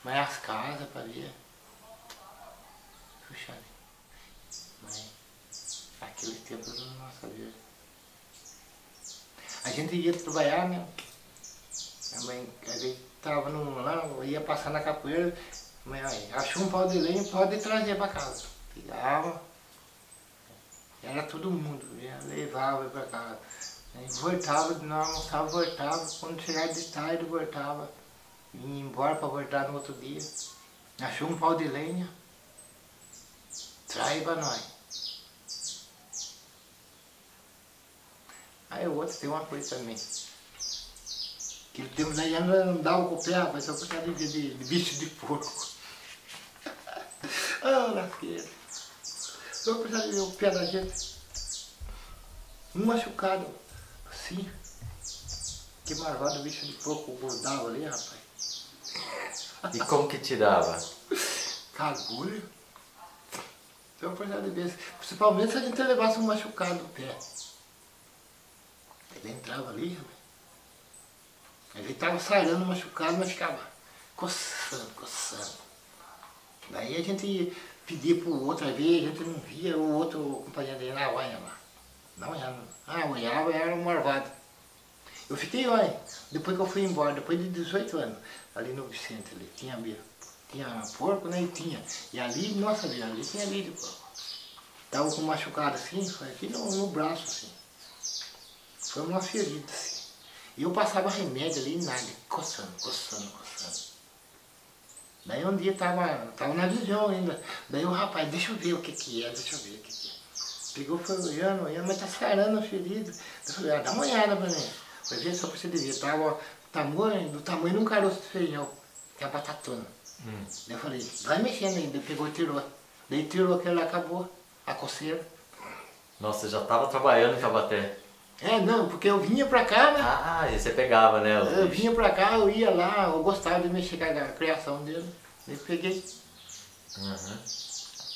Mas as casas pra ver. Puxa vida. Mas aquele tempo eu não sabia. A gente ia trabalhar, né? A mãe, a gente tava no, lá, ia passar na capoeira, a mãe, aí, achou um pau de lenha, pode trazer para casa. Pegava, era todo mundo, ia, levava para casa. Aí voltava, não almoçava, voltava, quando chegava de tarde voltava, ia embora para voltar no outro dia. Achou um pau de lenha, traz para nós. Aí o outro tem uma coisa também. Que o tempo daí não dá o pé, rapaz, só por causa de, de, de bicho de porco. ah, lasqueira. Só por causa de ver o pé da gente. Um machucado, assim. Que marvado bicho de porco bordava ali, rapaz. E como que tirava? Cagulho. Só por causa de ver. Principalmente se a gente levasse um machucado no pé. Ele entrava ali, rapaz. Ele estava sarando machucado, mas ficava coçando, coçando. Daí a gente pedia para o outro, às a gente não via, o outro companheiro dele, ah, olha lá. Não olhava. Ah, olhava era um marvado. Eu fiquei, olha, depois que eu fui embora, depois de 18 anos, ali no Vicente, ali, tinha, tinha porco, né, e tinha. E ali, nossa, ali, ali tinha ali de porco. Tava com machucado assim, aqui no, no braço, assim. Foi uma ferida, assim. E eu passava remédio ali e nada, coçando, coçando, coçando. Daí um dia tava, tava na visão ainda. Daí o rapaz, deixa eu ver o que que é, deixa eu ver o que que é. Pegou, foi olhando, olhando, mas tá sarando a ferida. Eu falei, ah, dá uma olhada pra mim. Foi ver só pra você ver, tava tamanho, do tamanho de um caroço de feijão, que é a batatona. Hum. Daí eu falei, vai mexendo ainda, pegou e tirou. Daí tirou aquele acabou, a coceira. Nossa, já tava trabalhando em Tabaté. É, não, porque eu vinha pra cá, né? Ah, e você pegava, né? Eu vinha pra cá, eu ia lá, eu gostava de mexer com a criação dele. Eu peguei. Uhum.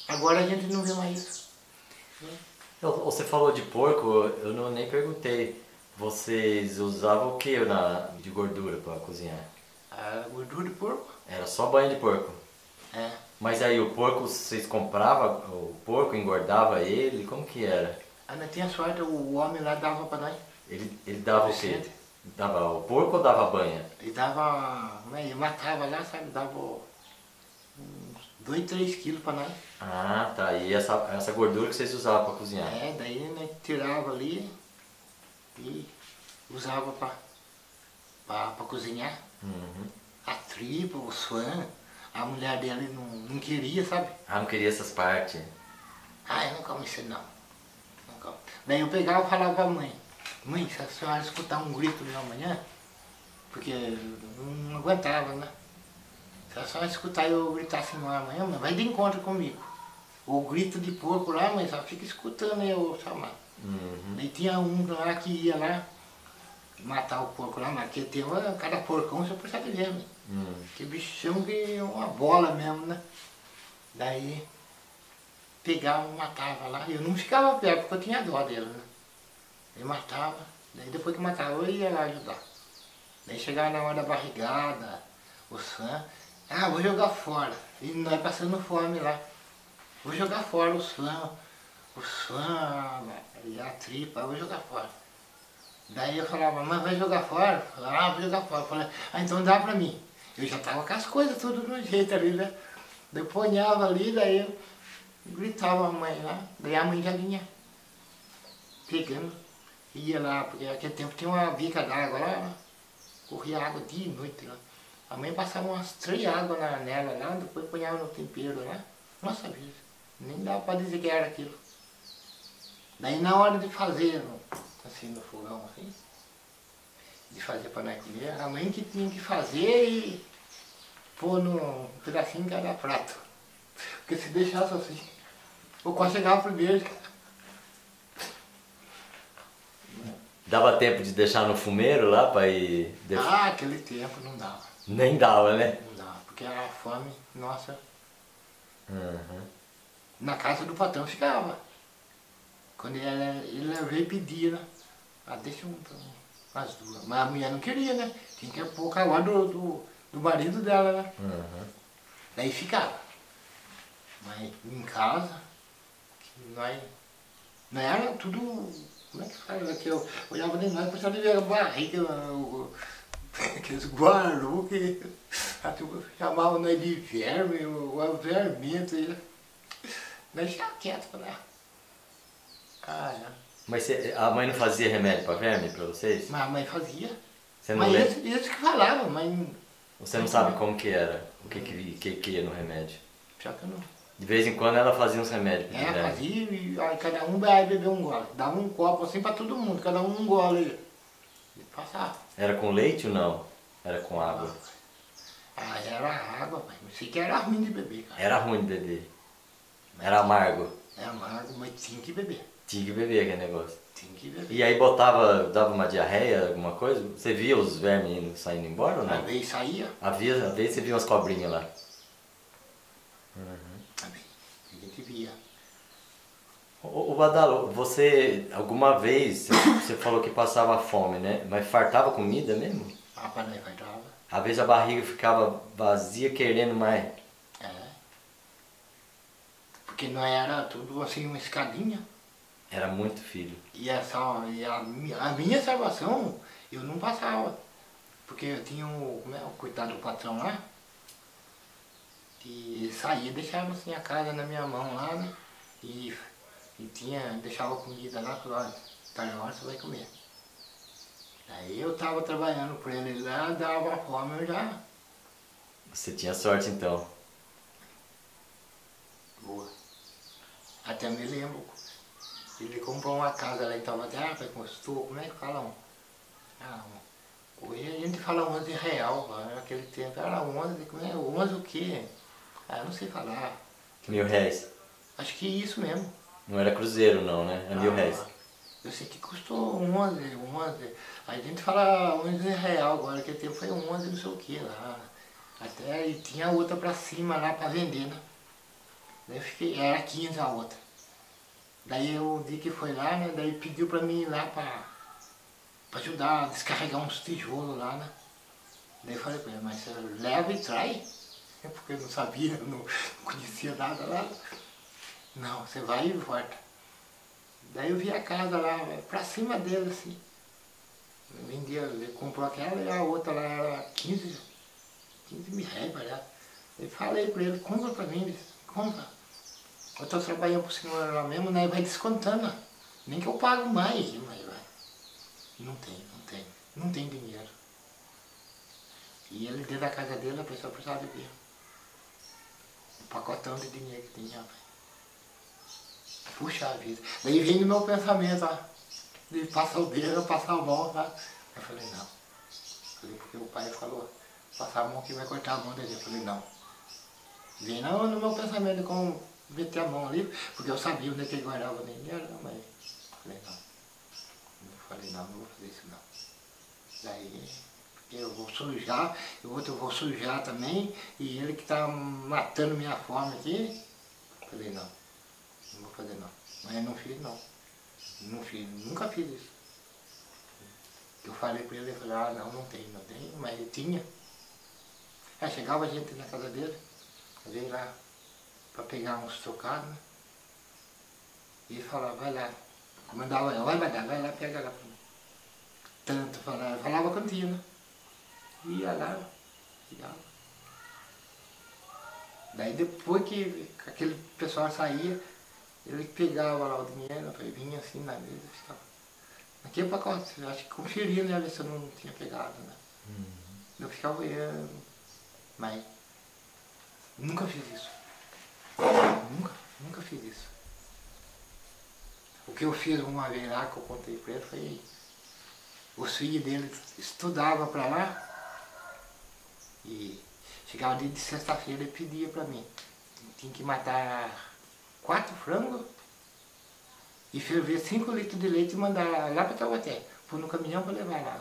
Agora a gente não vê mais isso. Você falou de porco, eu não, nem perguntei. Vocês usavam o que na, de gordura para cozinhar? A gordura de porco. Era só banho de porco? É. Mas aí o porco, vocês compravam o porco, engordava ele? Como que era? Ainda tinha sorte, o homem lá dava para nós. Ele, ele dava o quê? Dava o porco ou dava banha? Ele dava, né, ele matava lá, sabe, dava uns 2, 3 quilos para nós. Ah, tá. E essa, essa gordura que vocês usavam para cozinhar? É, daí né, tirava ali e usava para cozinhar. Uhum. A tripa, o suan, a mulher dele não, não queria, sabe? Ah, não queria essas partes? Ah, eu não como isso não. Daí eu pegava e falava pra mãe, mãe, se a senhora escutar um grito meu amanhã, porque não aguentava, né? Se a senhora escutar eu gritar assim amanhã, mãe, vai de encontro comigo. O grito de porco lá, mãe, só fica escutando eu chamar. Uhum. Daí tinha um lá que ia lá matar o porco lá, mas que tem uma, cada porcão você percebe mesmo. Uhum. Que bichão que é uma bola mesmo, né? Daí pegava, matava lá. Eu não ficava perto porque eu tinha dó dele, né? Ele matava, daí depois que matava eu ia lá ajudar. Daí chegava na hora da barrigada, o sangue, ah, vou jogar fora. E nós passando fome lá. Vou jogar fora o sangue, o sangue e a tripa, vou jogar fora. Daí eu falava, mas vai jogar fora? Ah, vou jogar fora. Eu falei, ah, então dá pra mim. Eu já tava com as coisas tudo no jeito ali, né? Eu ponhava ali, daí eu gritava a mãe lá, daí a mãe já vinha pegando, ia lá, porque naquele tempo tinha uma bica d'água lá, corria água dia e noite lá. A mãe passava umas três águas na, nela lá, depois punhava no tempero lá. Nossa vida, nem dava para dizer que era aquilo. Daí na hora de fazer, assim, no fogão, assim, de fazer para nós comer, a mãe que tinha que fazer e pôr no pedacinho de cada prato. Porque se deixasse assim, o quase chegava primeiro. Dava tempo de deixar no fumeiro lá para ir... Ah, aquele tempo não dava. Nem dava, né? Não dava, porque a fome, nossa... Uhum. Na casa do patrão ficava. Quando ele, ele veio pedir, né? Ah, deixa um, umas duas. Mas a mulher não queria, né? Tinha que pôr o calor do, do, do marido dela, né? Uhum. Daí ficava. Mas em casa, nós, nós era tudo. Como é que fala? Que eu olhava de nós, pensava de ver a barriga. O, aqueles guaru que a turma chamava nós de verme, o vermento. E nós ficava quieto, né? Ah, é. Mas cê- a mãe não fazia remédio pra verme pra vocês? Mas a mãe fazia. Você não, mas lembra? isso, isso que falava, mas Você não sabe como que era? O que que, que, que ia no remédio? já que eu não. De vez em quando ela fazia uns remédios É, verme. fazia e aí cada um vai beber um gole. Dava um copo assim pra todo mundo, cada um um gole. E passava. Era com leite ou não? Era com água? Ah, era água, pai. Não sei que era ruim de beber, cara. Era ruim de beber. Era amargo. É amargo, mas tinha que beber. Tinha que beber aquele negócio. Tinha que beber. E aí botava, dava uma diarreia, alguma coisa? Você via os vermes indo- saindo embora ou não? vez saía, Havia, às vezes você via umas cobrinhas lá. gente via. Ô, ô Badalo, você alguma vez, você falou que passava fome, né? Mas fartava comida mesmo? A panela vai dava. Às vezes a barriga ficava vazia querendo mais. É. Porque não era tudo assim uma escadinha. Era muito filho. E, essa, e a, a minha salvação, eu não passava. Porque eu tinha o, como é, o coitado do patrão lá, ele saía e deixava assim a casa na minha mão lá, né? E, e tinha, deixava comida lá, falava, tá na hora você vai comer. Aí eu tava trabalhando por ele lá, dava fome, eu já. Você tinha sorte então. Boa. Até me lembro. Ele comprou uma casa lá em Taubaté, ah, pai, custou, como é que fala um? Ah, um. Hoje a gente fala 11 real, naquele tempo era 11, como é? 11 o quê? Ah, eu não sei falar. Mil réis. Acho que isso mesmo. Não era cruzeiro não, né? Mil Ah, réis. Eu sei que custou 11, 11. Aí a gente fala 11 real agora, naquele tempo foi 11 não sei o que lá. Até e tinha outra pra cima lá pra vender, né? Daí eu fiquei, era 15 a outra. Daí o dia que foi lá, né? Daí pediu pra mim ir lá pra, pra ajudar a descarregar uns tijolos lá, né? Daí eu falei pra ele, mas você leva e trai? Porque eu não sabia, não conhecia nada lá. Não, você vai e volta. Daí eu vi a casa lá, pra cima dele assim. Vendia, comprou aquela e a outra lá era 15, 15 mil reais, parece. Eu falei pra ele, compra pra mim, compra. Eu tô trabalhando pro senhor lá mesmo, né? Vai descontando. Nem que eu pago mais, mas vai. Não tem, não tem. Não tem dinheiro. E ele dentro da casa dele, a pessoa precisava ver. O pacotão de dinheiro que tinha, rapaz. Puxa vida. Daí vem no meu pensamento, ó. De passar o dedo, passar a mão, tá? Eu falei, não. Falei, porque o pai falou, passar a mão que vai cortar a mão dele. Eu falei, não. Vem não, no meu pensamento como meter a mão ali, porque eu sabia onde é que ele guardava dinheiro, mas falei, não. Eu falei, não, não vou fazer isso não. Daí eu vou sujar, e o outro eu vou sujar também, e ele que tá matando minha fome aqui, falei, não. Não vou fazer não. Mas eu não fiz não. Não fiz, nunca fiz isso. Eu falei pra ele, ele falou, ah não, não tem, não tem, mas ele tinha. Aí chegava gente na casa dele, veio lá pra pegar uns trocados, né? E falava, vai lá. Comandava eu, vai, vai vai lá, pega lá. Tanto, falava, falava quanto tinha, né? Ia lá, pegava. Daí depois que aquele pessoal saía, ele pegava lá o dinheiro, vinha assim na mesa e ficava. Aqui é acho que conferia, né, ver se eu não tinha pegado, né? Eu ficava olhando, mas nunca fiz isso. Nunca, nunca fiz isso. O que eu fiz uma vez lá, que eu contei pra ele, foi os filhos dele estudavam pra lá e chegava dia de sexta-feira e pedia pra mim. Tinha que matar quatro frangos e ferver cinco litros de leite e mandar lá para Taubaté, pôr no caminhão para levar lá.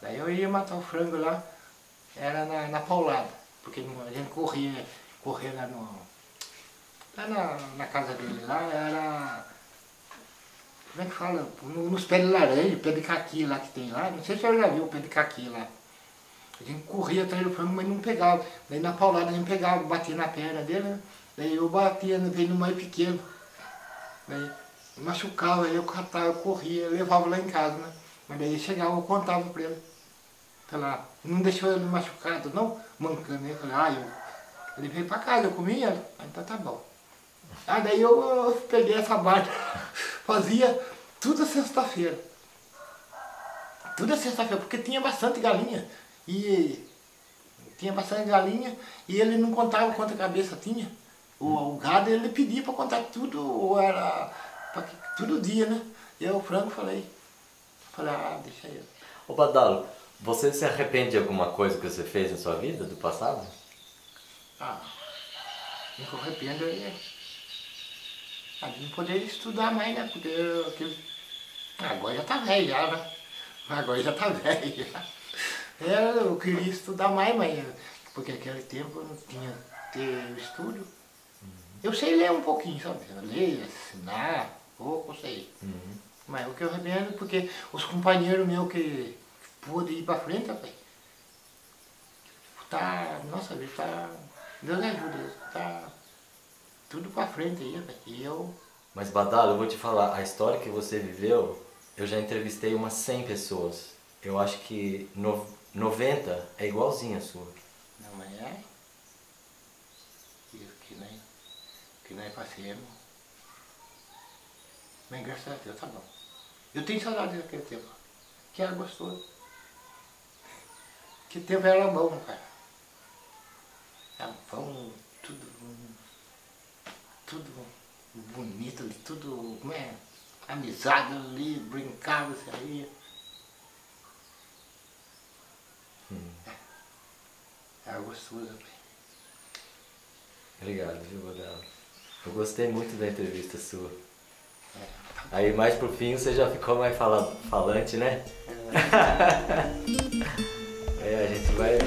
Daí eu ia matar o frango lá, era na, na paulada, porque a gente corria, corria lá no. Lá na, na casa dele lá era. Como é que fala? No- Nos pés de laranja, pé de caqui lá que tem lá, não sei se você já viu o pé de caqui lá. A gente corria atrás do frango, mas não pegava. Daí na paulada a gente pegava, batia na perna dele, né? Daí eu batia, né, veio no mais pequeno. Daí machucava, eu catava, eu corria, eu levava lá em casa, né? Mas daí chegava, eu contava pra ele. Tá lá. Não deixou ele machucado, não, mancando. Eu falei, ah, eu, ele veio pra casa, eu comi ela. Ah, então tá bom. Aí daí eu, eu peguei essa barca, fazia tudo sexta-feira. Tudo sexta-feira, porque tinha bastante galinha. E tinha bastante galinha e ele não contava quanta cabeça tinha. O, o gado ele pedia para contar tudo, ou era pra, todo dia, né? E eu, o frango, falei, falei, ah, deixa eu. Ô Badalo, você se arrepende de alguma coisa que você fez na sua vida, do passado? Ah, o que eu arrependo é a gente poder estudar mais, né? Porque eu, agora já tá velho já, né? Agora já tá velho já. É, eu queria estudar mais, mas porque naquele tempo eu não tinha ter estudo. Uhum. Eu sei ler um pouquinho, sabe? Ler, assinar, pouco, eu sei. Uhum. Mas o que eu arrependo, porque os companheiros meus que pôde ir pra frente, rapaz, tá, nossa, vida tá, Deus ajuda, tá tudo pra frente aí, rapaz, e eu... Mas Badalo, eu vou te falar, a história que você viveu, eu já entrevistei umas 100 pessoas. Eu acho que no, 90 é igualzinha a sua. Não, mas é. Isso que nem, que nem passemos. Mas graças a Deus tá bom. Eu tenho saudade daquele tempo. Que era gostoso. Que tempo era bom, cara. Era pão, tudo. Tudo bonito tudo. Como é? Amizade ali, brincava, saía. Hum. É gostoso. Obrigado, viu, Godel? Eu gostei muito da entrevista sua. É. Aí mais pro fim você já ficou mais fala, falante, né? É. é, a gente vai